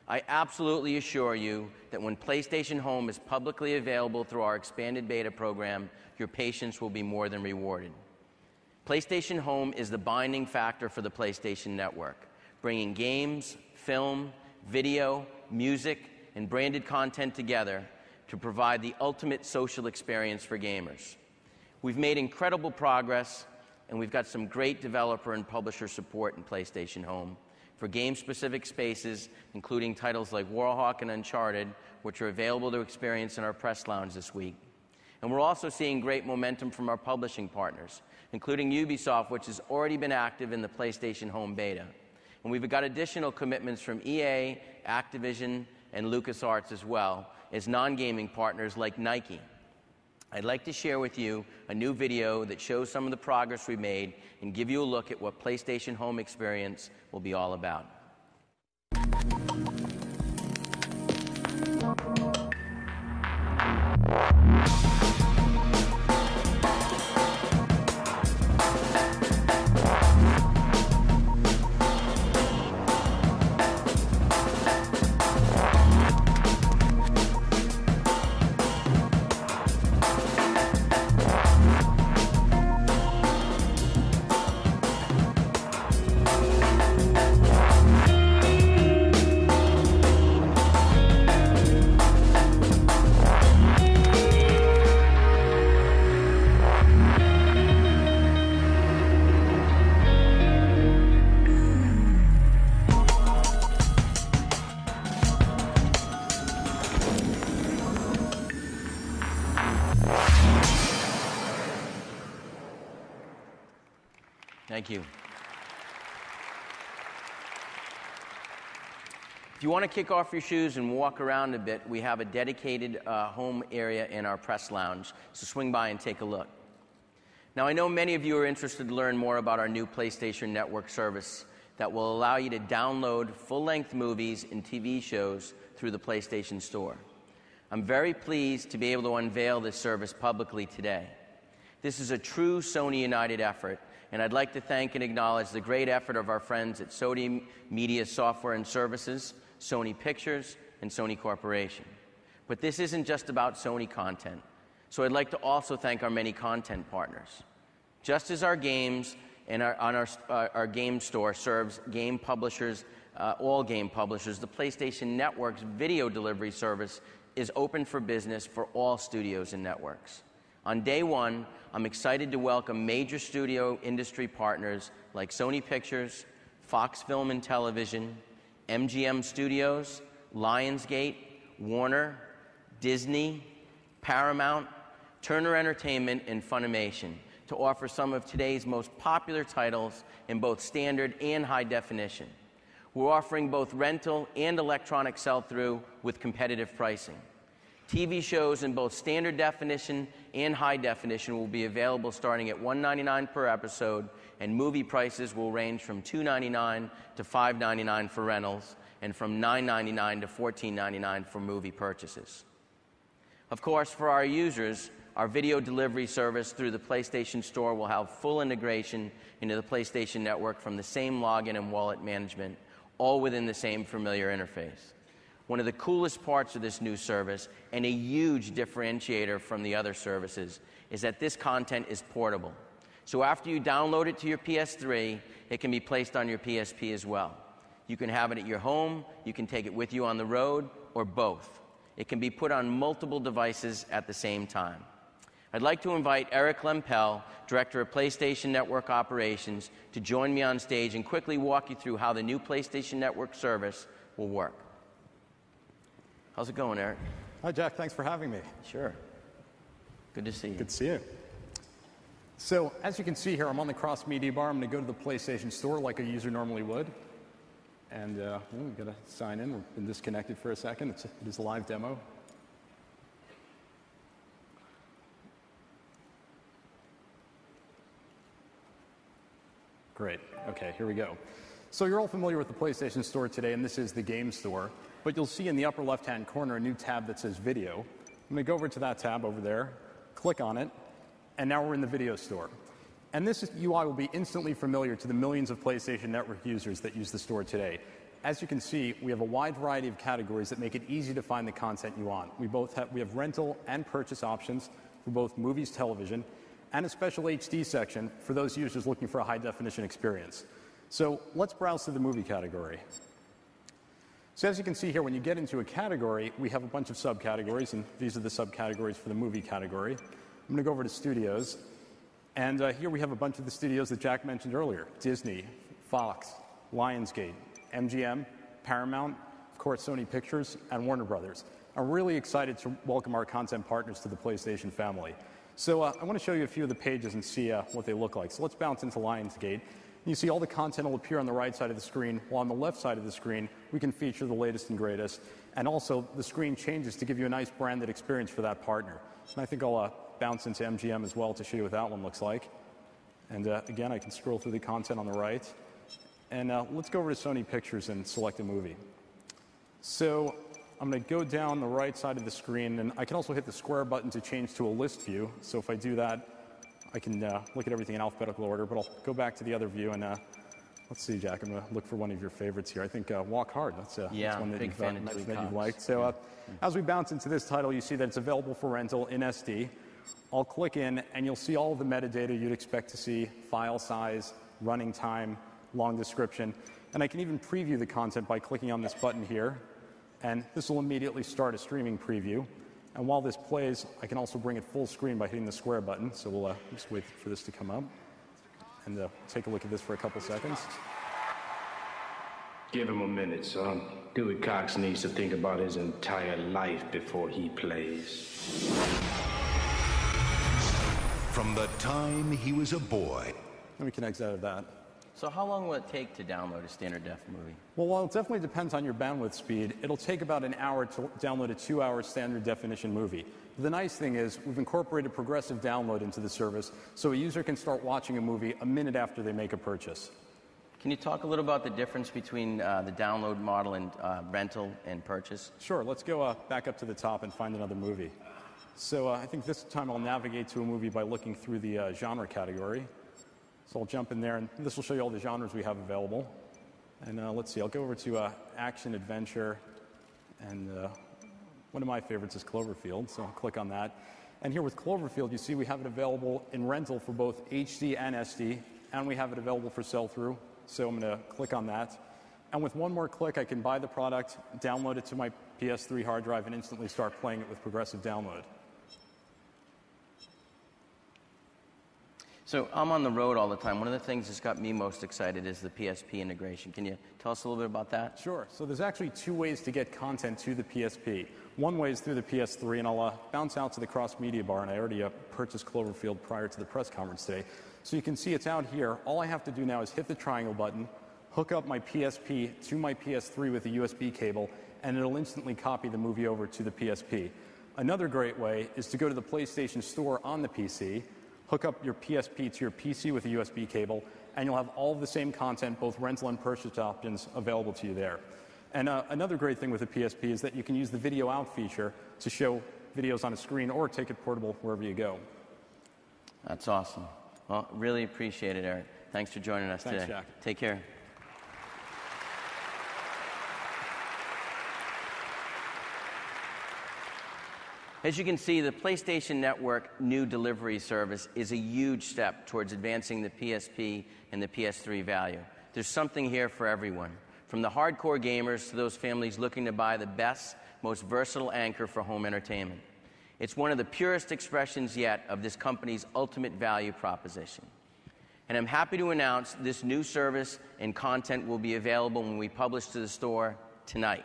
I absolutely assure you that when PlayStation Home is publicly available through our expanded beta program, your patience will be more than rewarded. PlayStation Home is the binding factor for the PlayStation Network, bringing games, film, video, music, and branded content together to provide the ultimate social experience for gamers. We've made incredible progress, and we've got some great developer and publisher support in PlayStation Home for game specific spaces, including titles like Warhawk and Uncharted, which are available to experience in our press lounge this week. And we're also seeing great momentum from our publishing partners, including Ubisoft, which has already been active in the PlayStation Home beta. And we've got additional commitments from EA, Activision, and LucasArts as well as non gaming partners like Nike. I'd like to share with you a new video that shows some of the progress we've made and give you a look at what PlayStation Home Experience will be all about. Thank you. If you want to kick off your shoes and walk around a bit, we have a dedicated uh, home area in our press lounge, so swing by and take a look. Now, I know many of you are interested to learn more about our new PlayStation Network service that will allow you to download full length movies and TV shows through the PlayStation Store. I'm very pleased to be able to unveil this service publicly today. This is a true Sony United effort and I'd like to thank and acknowledge the great effort of our friends at Sony Media Software and Services, Sony Pictures, and Sony Corporation. But this isn't just about Sony content. So I'd like to also thank our many content partners. Just as our games and our, on our, uh, our game store serves game publishers, uh, all game publishers, the PlayStation Network's video delivery service is open for business for all studios and networks. On day one, I'm excited to welcome major studio industry partners like Sony Pictures, Fox Film and Television, MGM Studios, Lionsgate, Warner, Disney, Paramount, Turner Entertainment, and Funimation to offer some of today's most popular titles in both standard and high definition. We're offering both rental and electronic sell through with competitive pricing. TV shows in both standard definition and high definition will be available starting at $1.99 per episode, and movie prices will range from $2.99 to $5.99 for rentals, and from $9.99 to $14.99 for movie purchases. Of course, for our users, our video delivery service through the PlayStation Store will have full integration into the PlayStation Network from the same login and wallet management, all within the same familiar interface. One of the coolest parts of this new service, and a huge differentiator from the other services, is that this content is portable. So after you download it to your PS3, it can be placed on your PSP as well. You can have it at your home, you can take it with you on the road, or both. It can be put on multiple devices at the same time. I'd like to invite Eric Lempel, Director of PlayStation Network Operations, to join me on stage and quickly walk you through how the new PlayStation Network service will work. How's it going, Eric? Hi, Jack. Thanks for having me. Sure. Good to see you. Good to see you. So, as you can see here, I'm on the cross media bar. I'm going to go to the PlayStation Store like a user normally would. And uh, we've got to sign in. We've been disconnected for a second. It's it is a live demo. Great. Okay, here we go. So, you're all familiar with the PlayStation Store today, and this is the game store but you'll see in the upper left-hand corner a new tab that says Video. I'm going to go over to that tab over there, click on it, and now we're in the Video Store. And this UI will be instantly familiar to the millions of PlayStation Network users that use the store today. As you can see, we have a wide variety of categories that make it easy to find the content you want. We both have, we have rental and purchase options for both movies, television, and a special HD section for those users looking for a high definition experience. So let's browse to the movie category. So as you can see here, when you get into a category, we have a bunch of subcategories, and these are the subcategories for the movie category. I'm going to go over to studios, and uh, here we have a bunch of the studios that Jack mentioned earlier Disney, Fox, Lionsgate, MGM, Paramount, of course, Sony Pictures, and Warner Brothers. I'm really excited to welcome our content partners to the PlayStation family. So uh, I want to show you a few of the pages and see uh, what they look like. So let's bounce into Lionsgate. You see all the content will appear on the right side of the screen, while on the left side of the screen, we can feature the latest and greatest. And also, the screen changes to give you a nice branded experience for that partner. And I think I'll uh, bounce into MGM as well to show you what that one looks like. And uh, again, I can scroll through the content on the right. And uh, let's go over to Sony Pictures and select a movie. So I'm going to go down the right side of the screen, and I can also hit the square button to change to a list view. So if I do that, I can uh, look at everything in alphabetical order, but I'll go back to the other view and uh, let's see, Jack. I'm going to look for one of your favorites here. I think uh, Walk Hard. That's, uh, yeah, that's one that big you've, fan uh, that you've liked. So uh, as we bounce into this title, you see that it's available for rental in SD. I'll click in, and you'll see all the metadata you'd expect to see: file size, running time, long description, and I can even preview the content by clicking on this button here. And this will immediately start a streaming preview. And while this plays, I can also bring it full screen by hitting the square button. So we'll uh, just wait for this to come up and uh, take a look at this for a couple seconds. Give him a minute, son. Dewey Cox needs to think about his entire life before he plays. From the time he was a boy. Let me connect out of that. So how long will it take to download a standard def movie? Well, while it definitely depends on your bandwidth speed, it'll take about an hour to download a two hour standard definition movie. The nice thing is, we've incorporated progressive download into the service so a user can start watching a movie a minute after they make a purchase. Can you talk a little about the difference between uh, the download model and uh, rental and purchase? Sure, let's go uh, back up to the top and find another movie. So uh, I think this time I'll navigate to a movie by looking through the uh, genre category. So I'll jump in there, and this will show you all the genres we have available. And uh, let's see, I'll go over to uh, action, adventure, and uh, one of my favorites is Cloverfield, so I'll click on that. And here with Cloverfield, you see we have it available in rental for both HD and SD, and we have it available for sell through. So I'm going to click on that. And with one more click, I can buy the product, download it to my PS3 hard drive, and instantly start playing it with progressive download. So I'm on the road all the time. One of the things that's got me most excited is the PSP integration. Can you tell us a little bit about that? Sure. So there's actually two ways to get content to the PSP. One way is through the PS3, and I'll uh, bounce out to the cross media bar, and I already uh, purchased Cloverfield prior to the press conference today. So you can see it's out here. All I have to do now is hit the triangle button, hook up my PSP to my PS3 with a USB cable, and it'll instantly copy the movie over to the PSP. Another great way is to go to the PlayStation Store on the PC, hook up your PSP to your PC with a USB cable, and you'll have all of the same content, both rental and purchase options, available to you there. And uh, another great thing with the PSP is that you can use the video out feature to show videos on a screen or take it portable wherever you go. That's awesome. Well, really appreciate it, Eric. Thanks for joining us Thanks, today. Jack. Take care. As you can see, the PlayStation Network new delivery service is a huge step towards advancing the PSP and the PS3 value. There's something here for everyone, from the hardcore gamers to those families looking to buy the best, most versatile anchor for home entertainment. It's one of the purest expressions yet of this company's ultimate value proposition. And I'm happy to announce this new service and content will be available when we publish to the store tonight.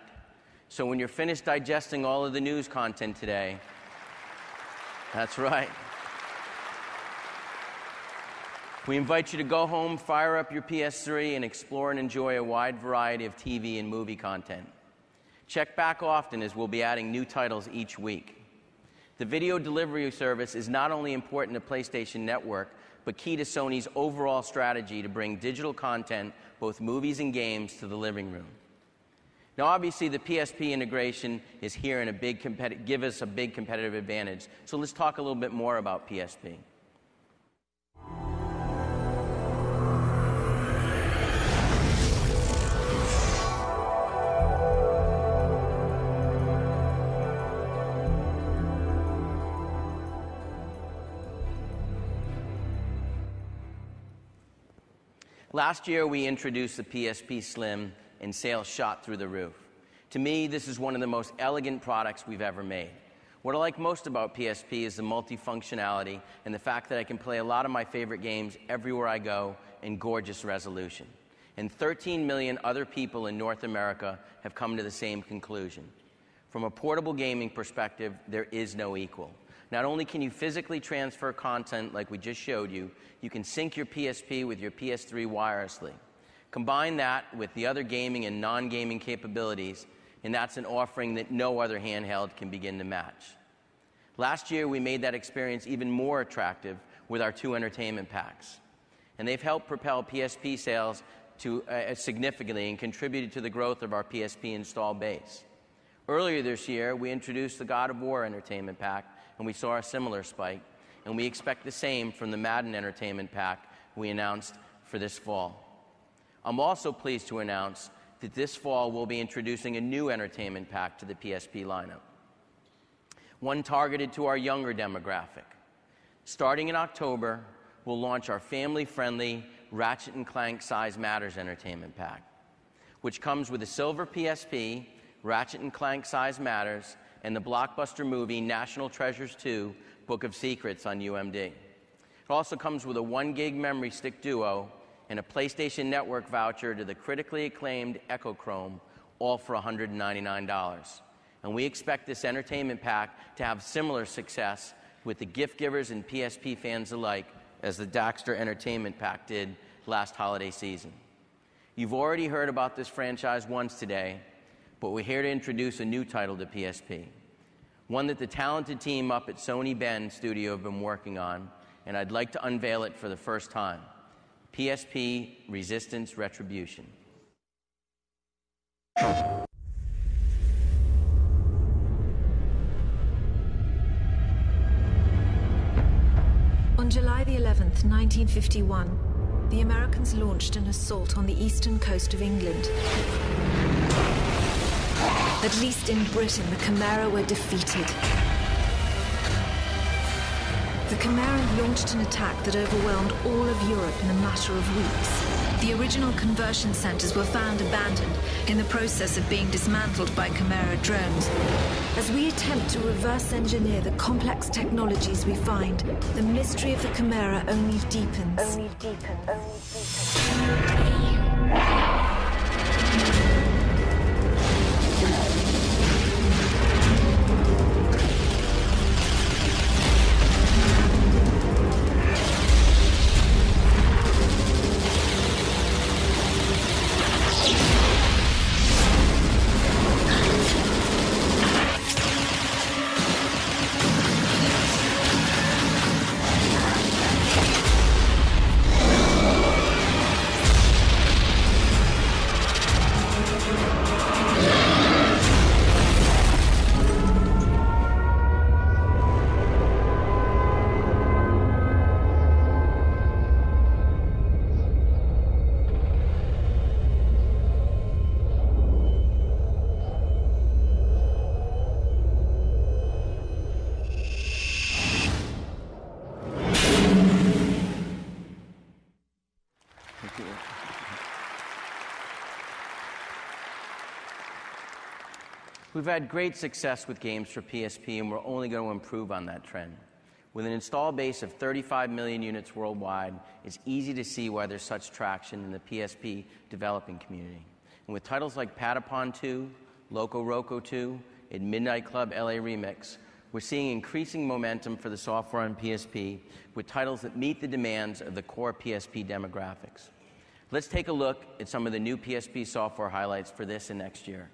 So when you're finished digesting all of the news content today, that's right. We invite you to go home, fire up your PS3, and explore and enjoy a wide variety of TV and movie content. Check back often as we'll be adding new titles each week. The video delivery service is not only important to PlayStation Network, but key to Sony's overall strategy to bring digital content, both movies and games, to the living room. Now, obviously, the PSP integration is here and a big competi- give us a big competitive advantage. So let's talk a little bit more about PSP. Last year, we introduced the PSP Slim, and sales shot through the roof. To me, this is one of the most elegant products we've ever made. What I like most about PSP is the multifunctionality and the fact that I can play a lot of my favorite games everywhere I go in gorgeous resolution. And 13 million other people in North America have come to the same conclusion. From a portable gaming perspective, there is no equal. Not only can you physically transfer content like we just showed you, you can sync your PSP with your PS3 wirelessly. Combine that with the other gaming and non gaming capabilities, and that's an offering that no other handheld can begin to match. Last year, we made that experience even more attractive with our two entertainment packs, and they've helped propel PSP sales to, uh, significantly and contributed to the growth of our PSP install base. Earlier this year, we introduced the God of War Entertainment Pack, and we saw a similar spike, and we expect the same from the Madden Entertainment Pack we announced for this fall. I'm also pleased to announce that this fall we'll be introducing a new entertainment pack to the PSP lineup, one targeted to our younger demographic. Starting in October, we'll launch our family friendly Ratchet and Clank Size Matters entertainment pack, which comes with a silver PSP, Ratchet and Clank Size Matters, and the blockbuster movie National Treasures 2 Book of Secrets on UMD. It also comes with a 1 gig memory stick duo and a PlayStation Network voucher to the critically acclaimed Echochrome, all for $199. And we expect this entertainment pack to have similar success with the gift givers and PSP fans alike as the Daxter Entertainment Pack did last holiday season. You've already heard about this franchise once today, but we're here to introduce a new title to PSP, one that the talented team up at Sony Bend Studio have been working on, and I'd like to unveil it for the first time. PSP Resistance Retribution. On July the 11th, 1951, the Americans launched an assault on the eastern coast of England. At least in Britain, the Chimera were defeated. The Chimera launched an attack that overwhelmed all of Europe in a matter of weeks. The original conversion centers were found abandoned in the process of being dismantled by Chimera drones. As we attempt to reverse engineer the complex technologies we find, the mystery of the Chimera only deepens. Only deepens. Only deepens. We've had great success with games for PSP, and we're only going to improve on that trend. With an install base of 35 million units worldwide, it's easy to see why there's such traction in the PSP developing community. And with titles like Patapon 2, LocoRoco 2, and Midnight Club LA Remix, we're seeing increasing momentum for the software on PSP with titles that meet the demands of the core PSP demographics. Let's take a look at some of the new PSP software highlights for this and next year.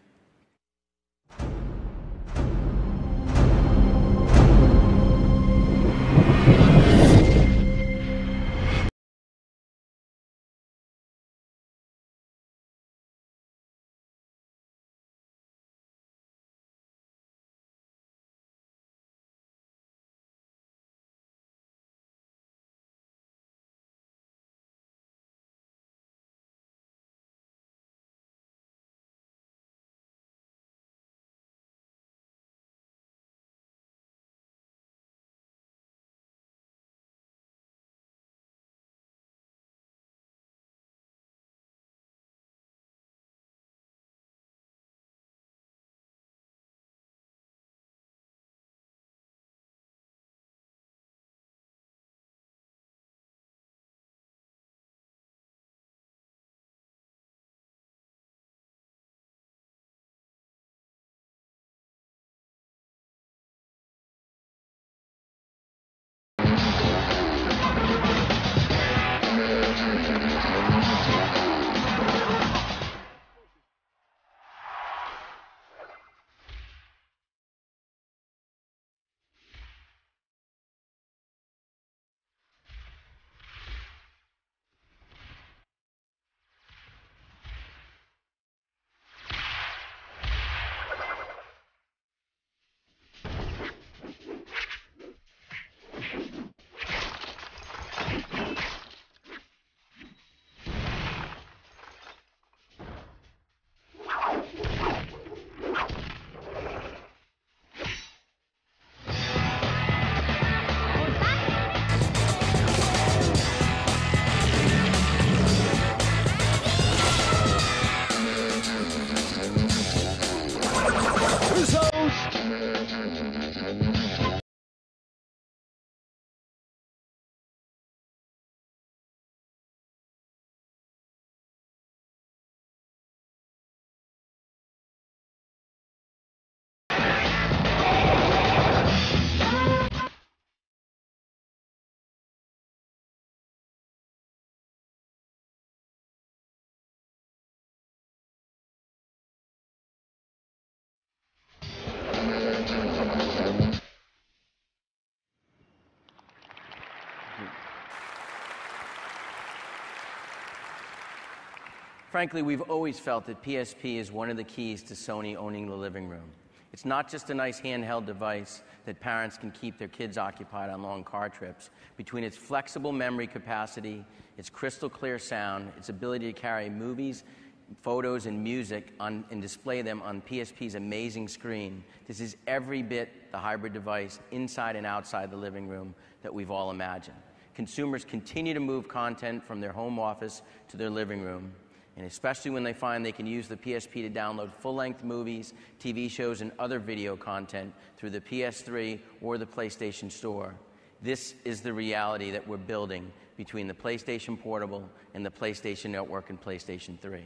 Frankly, we've always felt that PSP is one of the keys to Sony owning the living room. It's not just a nice handheld device that parents can keep their kids occupied on long car trips. Between its flexible memory capacity, its crystal clear sound, its ability to carry movies, photos, and music on, and display them on PSP's amazing screen, this is every bit the hybrid device inside and outside the living room that we've all imagined. Consumers continue to move content from their home office to their living room and especially when they find they can use the PSP to download full length movies, TV shows, and other video content through the PS3 or the PlayStation Store. This is the reality that we're building between the PlayStation Portable and the PlayStation Network and PlayStation 3.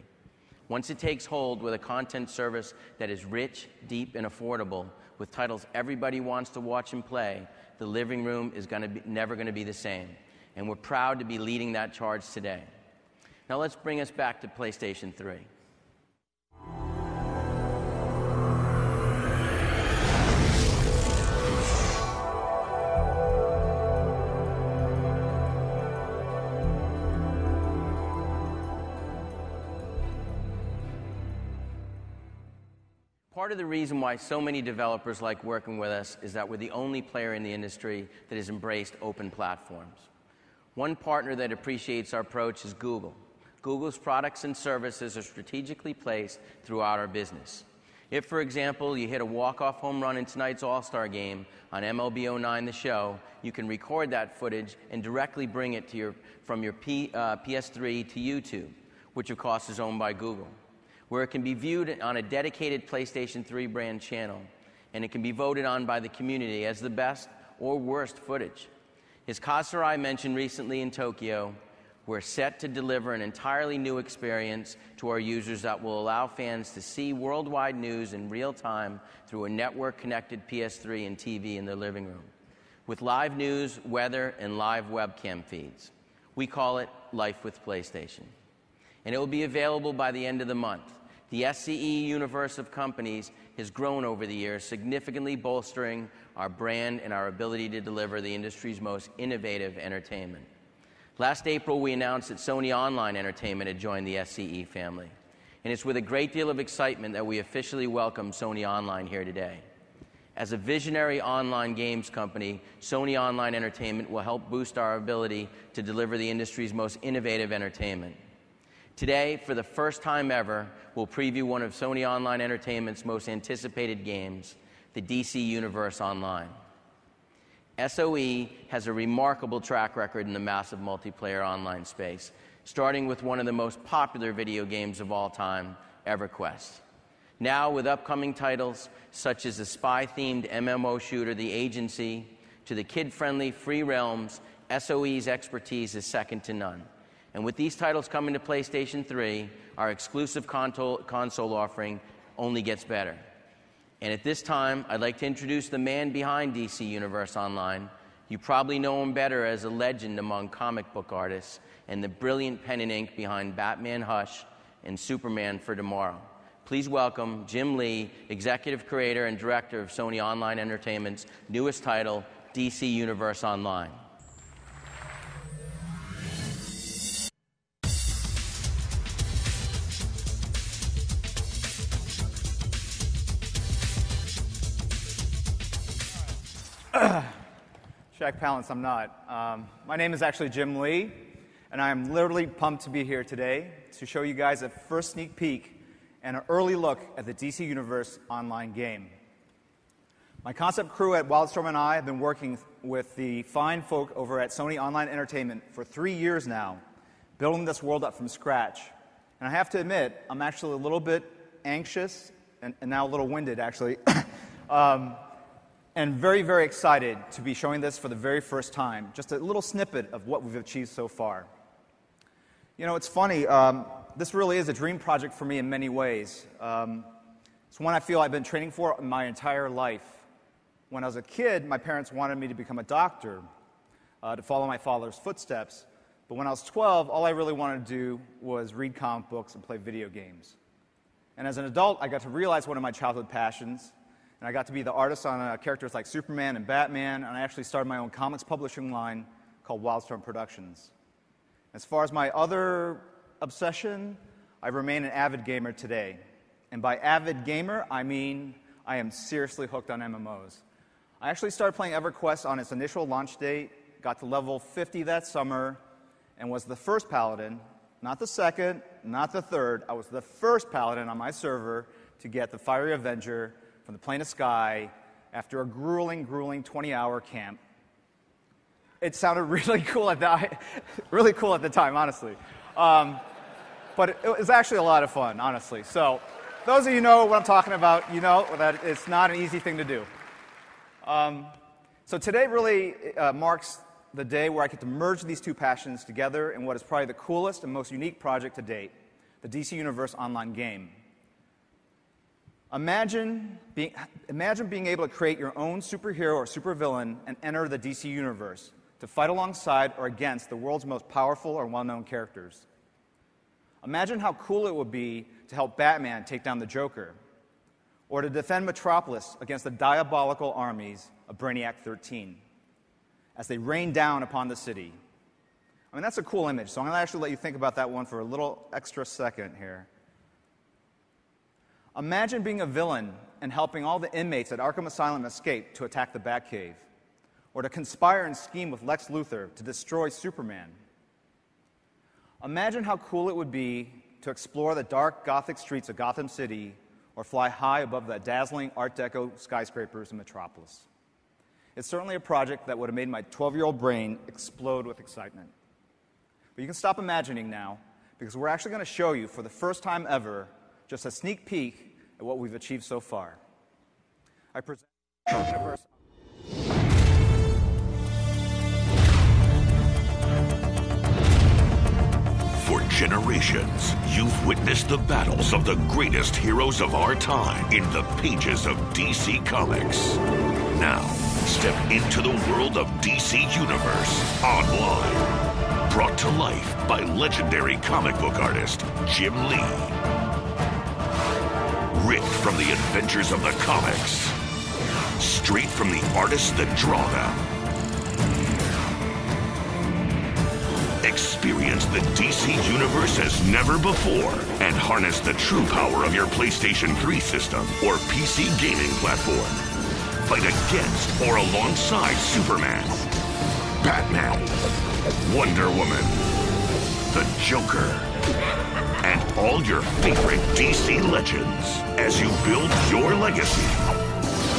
Once it takes hold with a content service that is rich, deep, and affordable, with titles everybody wants to watch and play, the living room is gonna be, never going to be the same. And we're proud to be leading that charge today. Now let's bring us back to PlayStation 3. Part of the reason why so many developers like working with us is that we're the only player in the industry that has embraced open platforms. One partner that appreciates our approach is Google. Google's products and services are strategically placed throughout our business. If, for example, you hit a walk-off home run in tonight's All-Star game on MLB 09 The Show, you can record that footage and directly bring it to your, from your P, uh, PS3 to YouTube, which of course is owned by Google, where it can be viewed on a dedicated PlayStation 3 brand channel, and it can be voted on by the community as the best or worst footage. As Kaz Hirai mentioned recently in Tokyo, we're set to deliver an entirely new experience to our users that will allow fans to see worldwide news in real time through a network connected PS3 and TV in their living room, with live news, weather, and live webcam feeds. We call it Life with PlayStation. And it will be available by the end of the month. The SCE universe of companies has grown over the years, significantly bolstering our brand and our ability to deliver the industry's most innovative entertainment. Last April, we announced that Sony Online Entertainment had joined the SCE family. And it's with a great deal of excitement that we officially welcome Sony Online here today. As a visionary online games company, Sony Online Entertainment will help boost our ability to deliver the industry's most innovative entertainment. Today, for the first time ever, we'll preview one of Sony Online Entertainment's most anticipated games, the DC Universe Online. SOE has a remarkable track record in the massive multiplayer online space, starting with one of the most popular video games of all time, EverQuest. Now, with upcoming titles such as the spy themed MMO shooter The Agency to the kid friendly Free Realms, SOE's expertise is second to none. And with these titles coming to PlayStation 3, our exclusive console, console offering only gets better. And at this time, I'd like to introduce the man behind DC Universe Online. You probably know him better as a legend among comic book artists and the brilliant pen and ink behind Batman Hush and Superman for Tomorrow. Please welcome Jim Lee, executive creator and director of Sony Online Entertainment's newest title, DC Universe Online. Jack Palance, I'm not. Um, my name is actually Jim Lee, and I'm literally pumped to be here today to show you guys a first sneak peek and an early look at the DC Universe online game. My concept crew at Wildstorm and I have been working with the fine folk over at Sony Online Entertainment for three years now, building this world up from scratch. And I have to admit, I'm actually a little bit anxious and, and now a little winded, actually. um, and very, very excited to be showing this for the very first time. Just a little snippet of what we've achieved so far. You know, it's funny, um, this really is a dream project for me in many ways. Um, it's one I feel I've been training for my entire life. When I was a kid, my parents wanted me to become a doctor, uh, to follow my father's footsteps. But when I was 12, all I really wanted to do was read comic books and play video games. And as an adult, I got to realize one of my childhood passions and I got to be the artist on uh, characters like Superman and Batman, and I actually started my own comics publishing line called Wildstorm Productions. As far as my other obsession, I remain an avid gamer today. And by avid gamer, I mean I am seriously hooked on MMOs. I actually started playing EverQuest on its initial launch date, got to level 50 that summer, and was the first paladin, not the second, not the third. I was the first paladin on my server to get the Fiery Avenger from the Plane of Sky after a grueling, grueling 20 hour camp. It sounded really cool at the, really cool at the time, honestly. Um, but it, it was actually a lot of fun, honestly. So, those of you know what I'm talking about, you know that it's not an easy thing to do. Um, so today really uh, marks the day where I get to merge these two passions together in what is probably the coolest and most unique project to date, the DC Universe online game. Imagine being, imagine being able to create your own superhero or supervillain and enter the DC Universe to fight alongside or against the world's most powerful or well known characters. Imagine how cool it would be to help Batman take down the Joker, or to defend Metropolis against the diabolical armies of Brainiac 13 as they rain down upon the city. I mean, that's a cool image, so I'm going to actually let you think about that one for a little extra second here. Imagine being a villain and helping all the inmates at Arkham Asylum escape to attack the Batcave, or to conspire and scheme with Lex Luthor to destroy Superman. Imagine how cool it would be to explore the dark Gothic streets of Gotham City or fly high above the dazzling Art Deco skyscrapers in Metropolis. It's certainly a project that would have made my 12 year old brain explode with excitement. But you can stop imagining now, because we're actually going to show you for the first time ever just a sneak peek at what we've achieved so far. I present Universe. For generations, you've witnessed the battles of the greatest heroes of our time in the pages of DC Comics. Now, step into the world of DC Universe online. Brought to life by legendary comic book artist Jim Lee. Ripped from the adventures of the comics. Straight from the artists that draw them. Experience the DC Universe as never before and harness the true power of your PlayStation 3 system or PC gaming platform. Fight against or alongside Superman, Batman, Wonder Woman, the Joker, and all your favorite DC legends as you build your legacy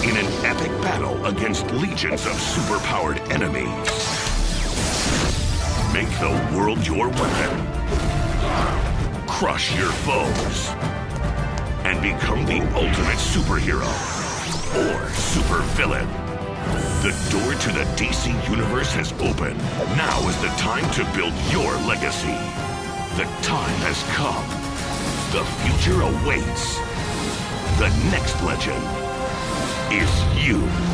in an epic battle against legions of superpowered enemies. Make the world your weapon. Crush your foes. And become the ultimate superhero. Or supervillain. The door to the DC Universe has opened. Now is the time to build your legacy. The time has come. The future awaits. The next legend is you.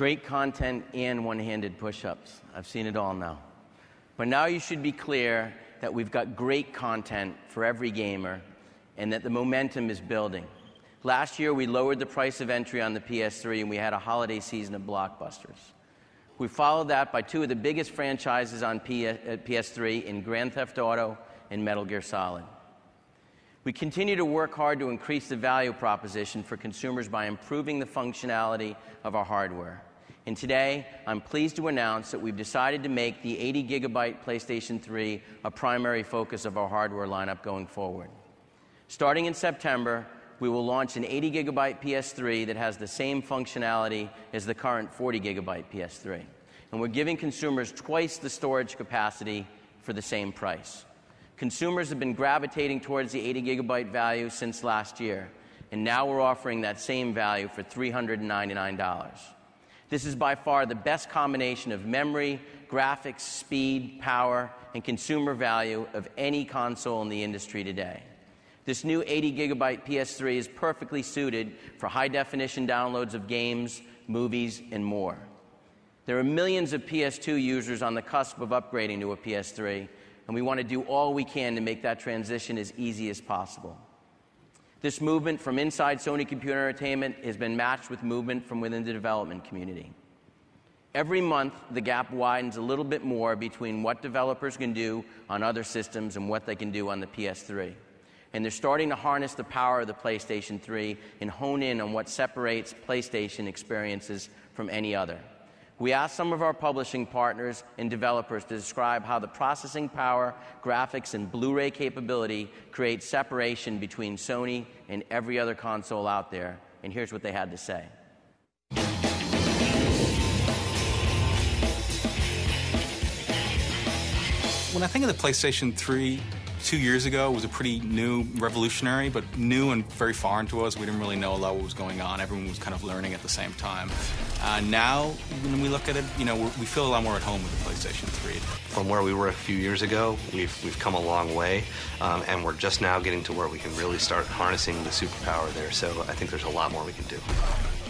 Great content and one handed push ups. I've seen it all now. But now you should be clear that we've got great content for every gamer and that the momentum is building. Last year, we lowered the price of entry on the PS3 and we had a holiday season of blockbusters. We followed that by two of the biggest franchises on PS3 uh, in Grand Theft Auto and Metal Gear Solid. We continue to work hard to increase the value proposition for consumers by improving the functionality of our hardware. And today, I'm pleased to announce that we've decided to make the 80 gigabyte PlayStation 3 a primary focus of our hardware lineup going forward. Starting in September, we will launch an 80 gigabyte PS3 that has the same functionality as the current 40 gigabyte PS3. And we're giving consumers twice the storage capacity for the same price. Consumers have been gravitating towards the 80 gigabyte value since last year, and now we're offering that same value for $399. This is by far the best combination of memory, graphics, speed, power, and consumer value of any console in the industry today. This new 80 gigabyte PS3 is perfectly suited for high definition downloads of games, movies, and more. There are millions of PS2 users on the cusp of upgrading to a PS3, and we want to do all we can to make that transition as easy as possible. This movement from inside Sony Computer Entertainment has been matched with movement from within the development community. Every month, the gap widens a little bit more between what developers can do on other systems and what they can do on the PS3. And they're starting to harness the power of the PlayStation 3 and hone in on what separates PlayStation experiences from any other. We asked some of our publishing partners and developers to describe how the processing power, graphics, and Blu ray capability create separation between Sony and every other console out there. And here's what they had to say. When I think of the PlayStation 3, two years ago it was a pretty new, revolutionary, but new and very foreign to us. We didn't really know a lot what was going on. Everyone was kind of learning at the same time. Uh, now, when we look at it, you know, we feel a lot more at home with the PlayStation 3. From where we were a few years ago, we've, we've come a long way, um, and we're just now getting to where we can really start harnessing the superpower there. So I think there's a lot more we can do.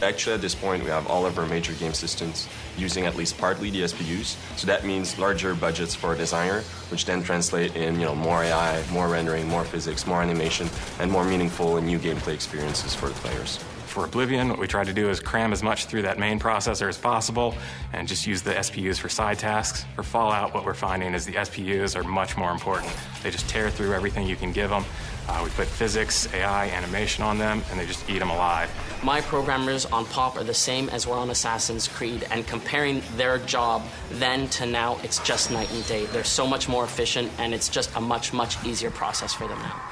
Actually, at this point, we have all of our major game systems using at least partly the SPUs. So that means larger budgets for a designer, which then translate in you know more AI, more rendering, more physics, more animation, and more meaningful and new gameplay experiences for the players. For Oblivion, what we try to do is cram as much through that main processor as possible and just use the SPUs for side tasks. For Fallout, what we're finding is the SPUs are much more important. They just tear through everything you can give them. Uh, we put physics, AI, animation on them, and they just eat them alive. My programmers on POP are the same as were on Assassin's Creed, and comparing their job then to now, it's just night and day. They're so much more efficient, and it's just a much, much easier process for them now.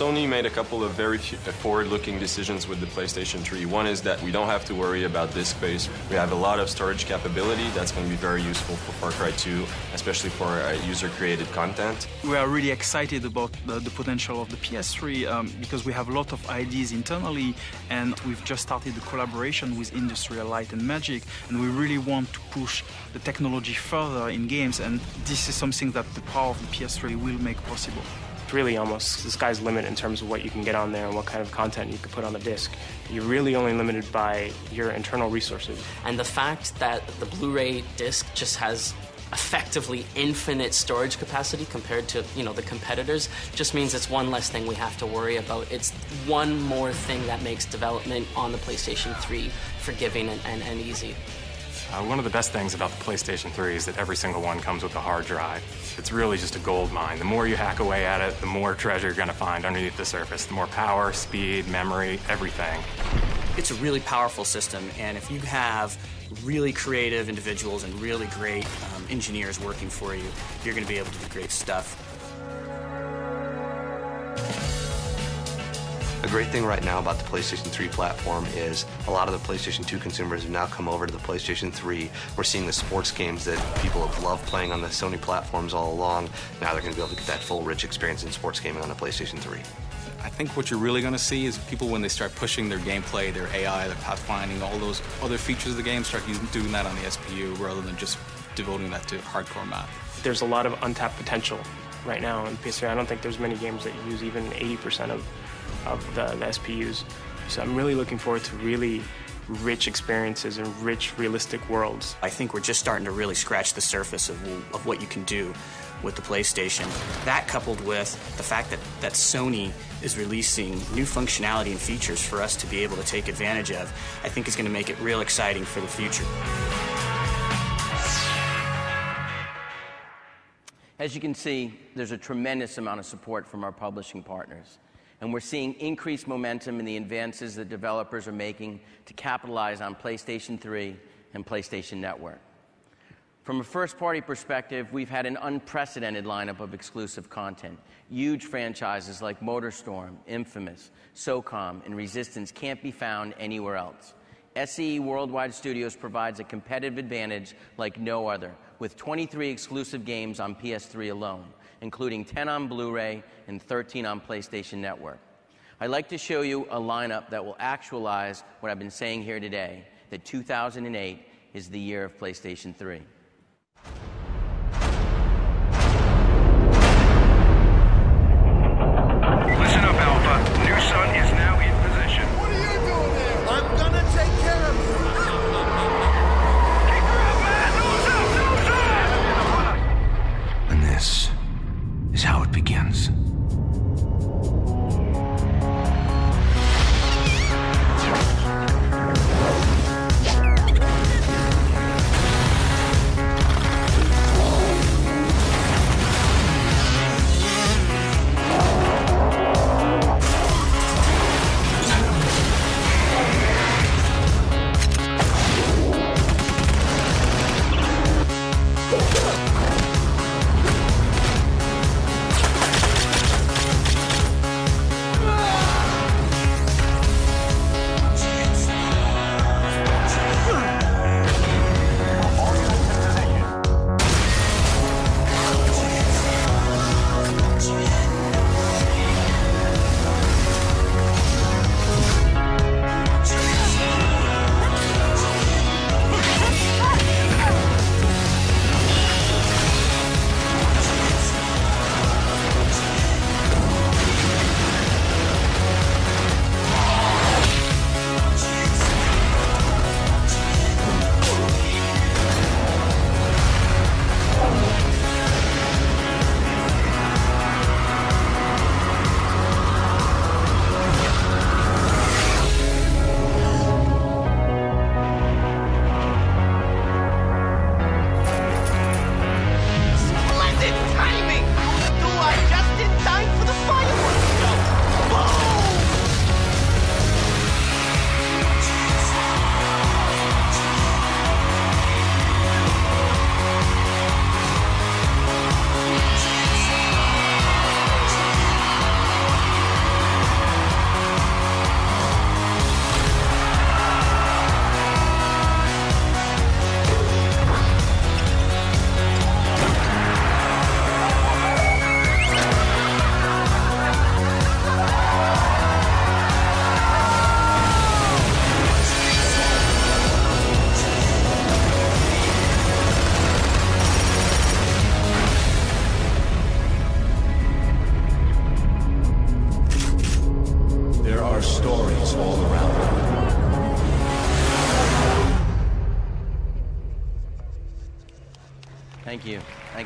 Sony made a couple of very forward-looking decisions with the PlayStation 3. One is that we don't have to worry about disk space. We have a lot of storage capability that's going to be very useful for Far Cry 2, especially for uh, user-created content. We are really excited about the, the potential of the PS3 um, because we have a lot of ideas internally, and we've just started the collaboration with Industrial Light and Magic, and we really want to push the technology further in games, and this is something that the power of the PS3 will make possible really almost the sky's limit in terms of what you can get on there and what kind of content you can put on the disc. You're really only limited by your internal resources. And the fact that the Blu-ray disc just has effectively infinite storage capacity compared to you know the competitors just means it's one less thing we have to worry about it's one more thing that makes development on the playstation 3 forgiving and, and, and easy uh, one of the best things about the PlayStation 3 is that every single one comes with a hard drive. It's really just a gold mine. The more you hack away at it, the more treasure you're going to find underneath the surface. The more power, speed, memory, everything. It's a really powerful system, and if you have really creative individuals and really great um, engineers working for you, you're going to be able to do great stuff. A great thing right now about the PlayStation 3 platform is a lot of the PlayStation 2 consumers have now come over to the PlayStation 3. We're seeing the sports games that people have loved playing on the Sony platforms all along. Now they're going to be able to get that full, rich experience in sports gaming on the PlayStation 3. I think what you're really going to see is people when they start pushing their gameplay, their AI, their pathfinding, all those other features of the game, start using, doing that on the SPU rather than just devoting that to hardcore math. There's a lot of untapped potential right now in PS3. I don't think there's many games that use even 80% of of the, the SPUs. So I'm really looking forward to really rich experiences and rich, realistic worlds. I think we're just starting to really scratch the surface of, of what you can do with the PlayStation. That coupled with the fact that, that Sony is releasing new functionality and features for us to be able to take advantage of, I think is going to make it real exciting for the future. As you can see, there's a tremendous amount of support from our publishing partners and we're seeing increased momentum in the advances that developers are making to capitalize on PlayStation 3 and PlayStation Network. From a first party perspective, we've had an unprecedented lineup of exclusive content. Huge franchises like MotorStorm, Infamous, SOCOM, and Resistance can't be found anywhere else. SCE Worldwide Studios provides a competitive advantage like no other, with 23 exclusive games on PS3 alone including 10 on Blu ray and 13 on PlayStation Network. I'd like to show you a lineup that will actualize what I've been saying here today that 2008 is the year of PlayStation 3.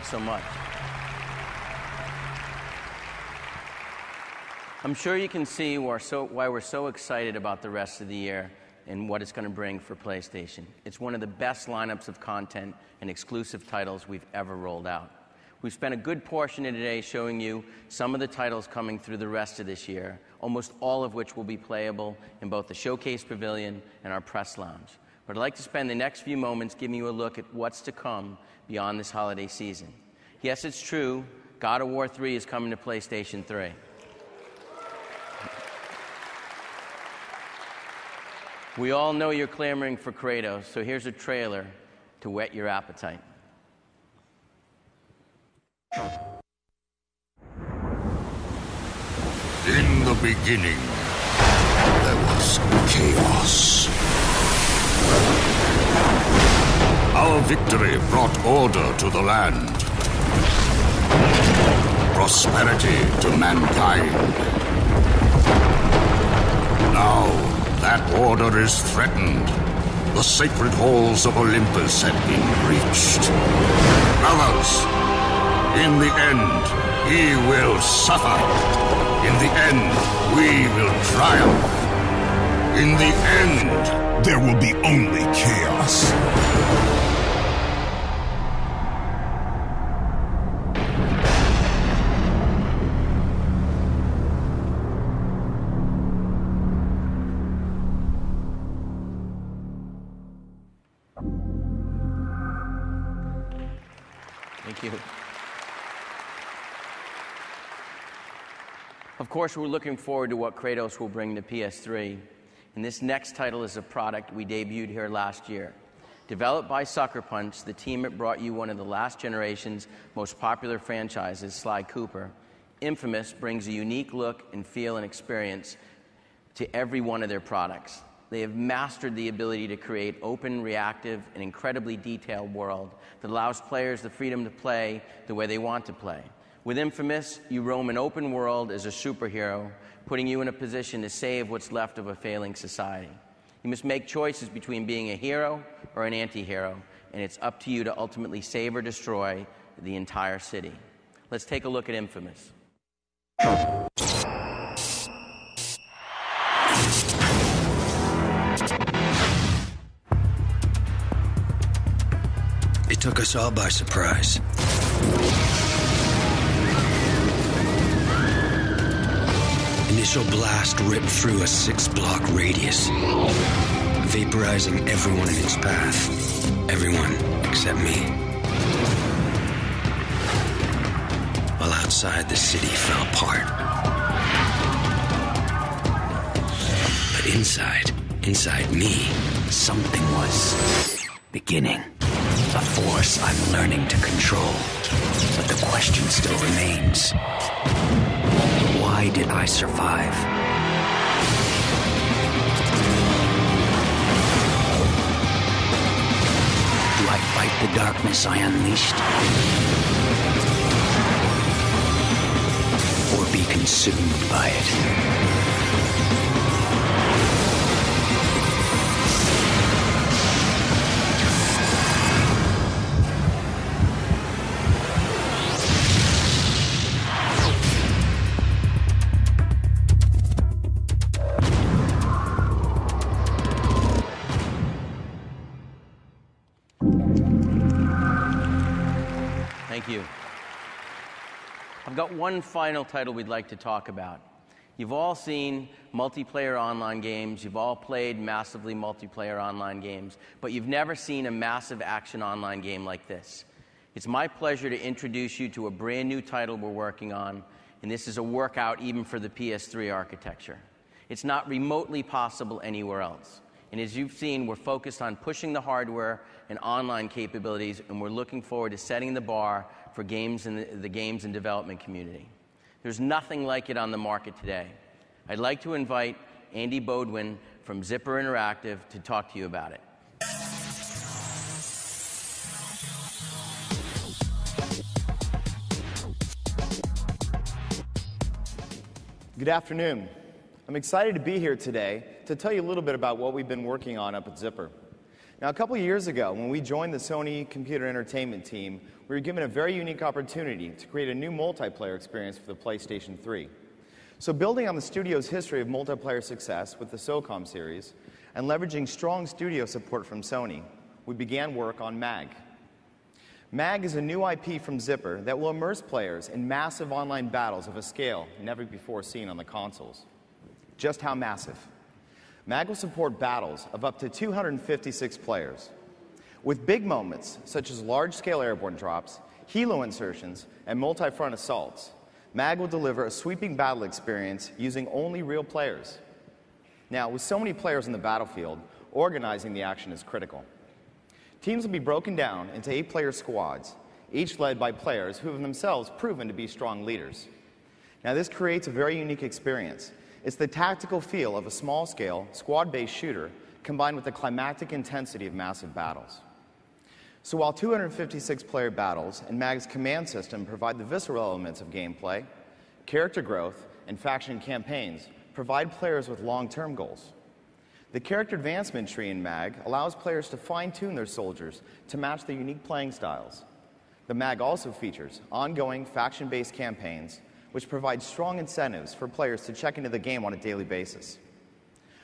Thanks so much. I'm sure you can see we're so, why we're so excited about the rest of the year and what it's going to bring for PlayStation. It's one of the best lineups of content and exclusive titles we've ever rolled out. We've spent a good portion of today showing you some of the titles coming through the rest of this year, almost all of which will be playable in both the Showcase Pavilion and our press lounge. But I'd like to spend the next few moments giving you a look at what's to come beyond this holiday season. Yes, it's true, God of War 3 is coming to PlayStation 3. We all know you're clamoring for Kratos, so here's a trailer to whet your appetite. In the beginning, there was chaos. Our victory brought order to the land, prosperity to mankind. Now, that order is threatened. The sacred halls of Olympus have been breached. Brothers, in the end, he will suffer. In the end, we will triumph. In the end, there will be only chaos. Thank you. Of course, we're looking forward to what Kratos will bring to PS3. And this next title is a product we debuted here last year. Developed by Sucker Punch, the team that brought you one of the last generation's most popular franchises, Sly Cooper, Infamous brings a unique look and feel and experience to every one of their products. They have mastered the ability to create open, reactive, and incredibly detailed world that allows players the freedom to play the way they want to play. With Infamous, you roam an open world as a superhero, putting you in a position to save what's left of a failing society. You must make choices between being a hero or an anti hero, and it's up to you to ultimately save or destroy the entire city. Let's take a look at Infamous. Took us all by surprise. Initial blast ripped through a six block radius, vaporizing everyone in its path. Everyone except me. While outside, the city fell apart. But inside, inside me, something was beginning. A force I'm learning to control. But the question still remains why did I survive? Do I fight the darkness I unleashed? Or be consumed by it? One final title we'd like to talk about. You've all seen multiplayer online games, you've all played massively multiplayer online games, but you've never seen a massive action online game like this. It's my pleasure to introduce you to a brand new title we're working on, and this is a workout even for the PS3 architecture. It's not remotely possible anywhere else. And as you've seen, we're focused on pushing the hardware and online capabilities, and we're looking forward to setting the bar for games in the, the games and development community. There's nothing like it on the market today. I'd like to invite Andy Beaudoin from Zipper Interactive to talk to you about it. Good afternoon. I'm excited to be here today to tell you a little bit about what we've been working on up at Zipper. Now, a couple years ago, when we joined the Sony Computer Entertainment team, we were given a very unique opportunity to create a new multiplayer experience for the PlayStation 3. So, building on the studio's history of multiplayer success with the SOCOM series and leveraging strong studio support from Sony, we began work on MAG. MAG is a new IP from Zipper that will immerse players in massive online battles of a scale never before seen on the consoles. Just how massive? MAG will support battles of up to 256 players. With big moments such as large scale airborne drops, helo insertions, and multi front assaults, MAG will deliver a sweeping battle experience using only real players. Now, with so many players in the battlefield, organizing the action is critical. Teams will be broken down into eight player squads, each led by players who have themselves proven to be strong leaders. Now, this creates a very unique experience. It's the tactical feel of a small scale, squad based shooter combined with the climactic intensity of massive battles. So, while 256 player battles and MAG's command system provide the visceral elements of gameplay, character growth and faction campaigns provide players with long term goals. The character advancement tree in MAG allows players to fine tune their soldiers to match their unique playing styles. The MAG also features ongoing faction based campaigns, which provides strong incentives for players to check into the game on a daily basis.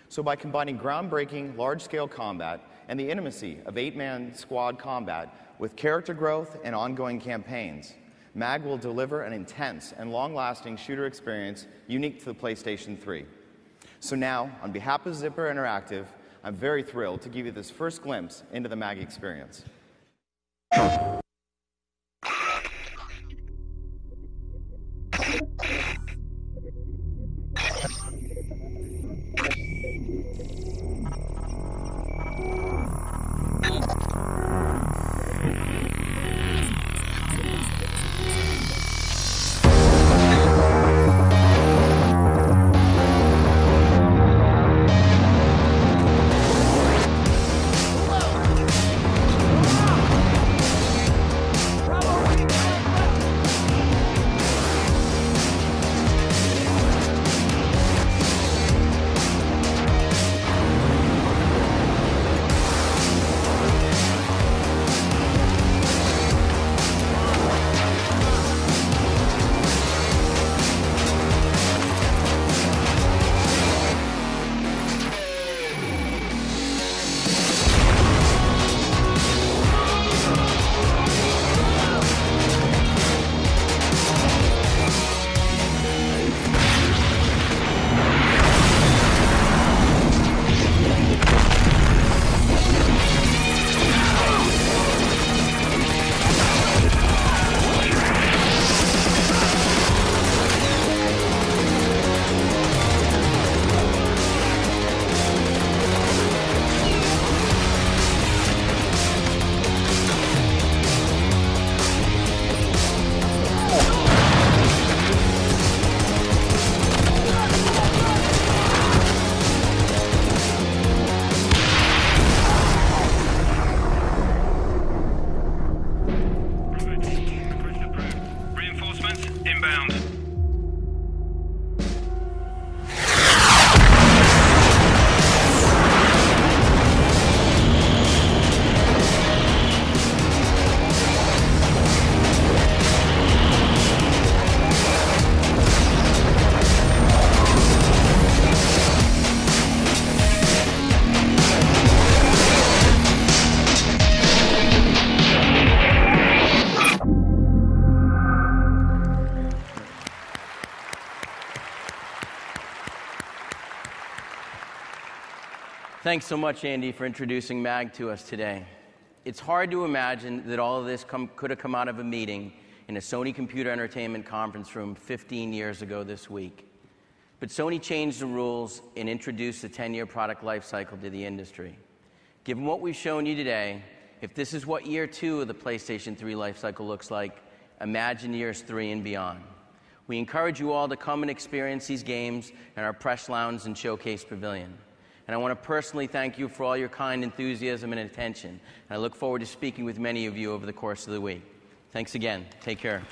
So, by combining groundbreaking large scale combat and the intimacy of eight man squad combat with character growth and ongoing campaigns, MAG will deliver an intense and long lasting shooter experience unique to the PlayStation 3. So now, on behalf of Zipper Interactive, I'm very thrilled to give you this first glimpse into the MAG experience. Thanks so much, Andy, for introducing MAG to us today. It's hard to imagine that all of this come, could have come out of a meeting in a Sony Computer Entertainment conference room 15 years ago this week. But Sony changed the rules and introduced the 10 year product life cycle to the industry. Given what we've shown you today, if this is what year two of the PlayStation 3 life cycle looks like, imagine years three and beyond. We encourage you all to come and experience these games in our press lounge and showcase pavilion. And I want to personally thank you for all your kind enthusiasm and attention. And I look forward to speaking with many of you over the course of the week. Thanks again. Take care.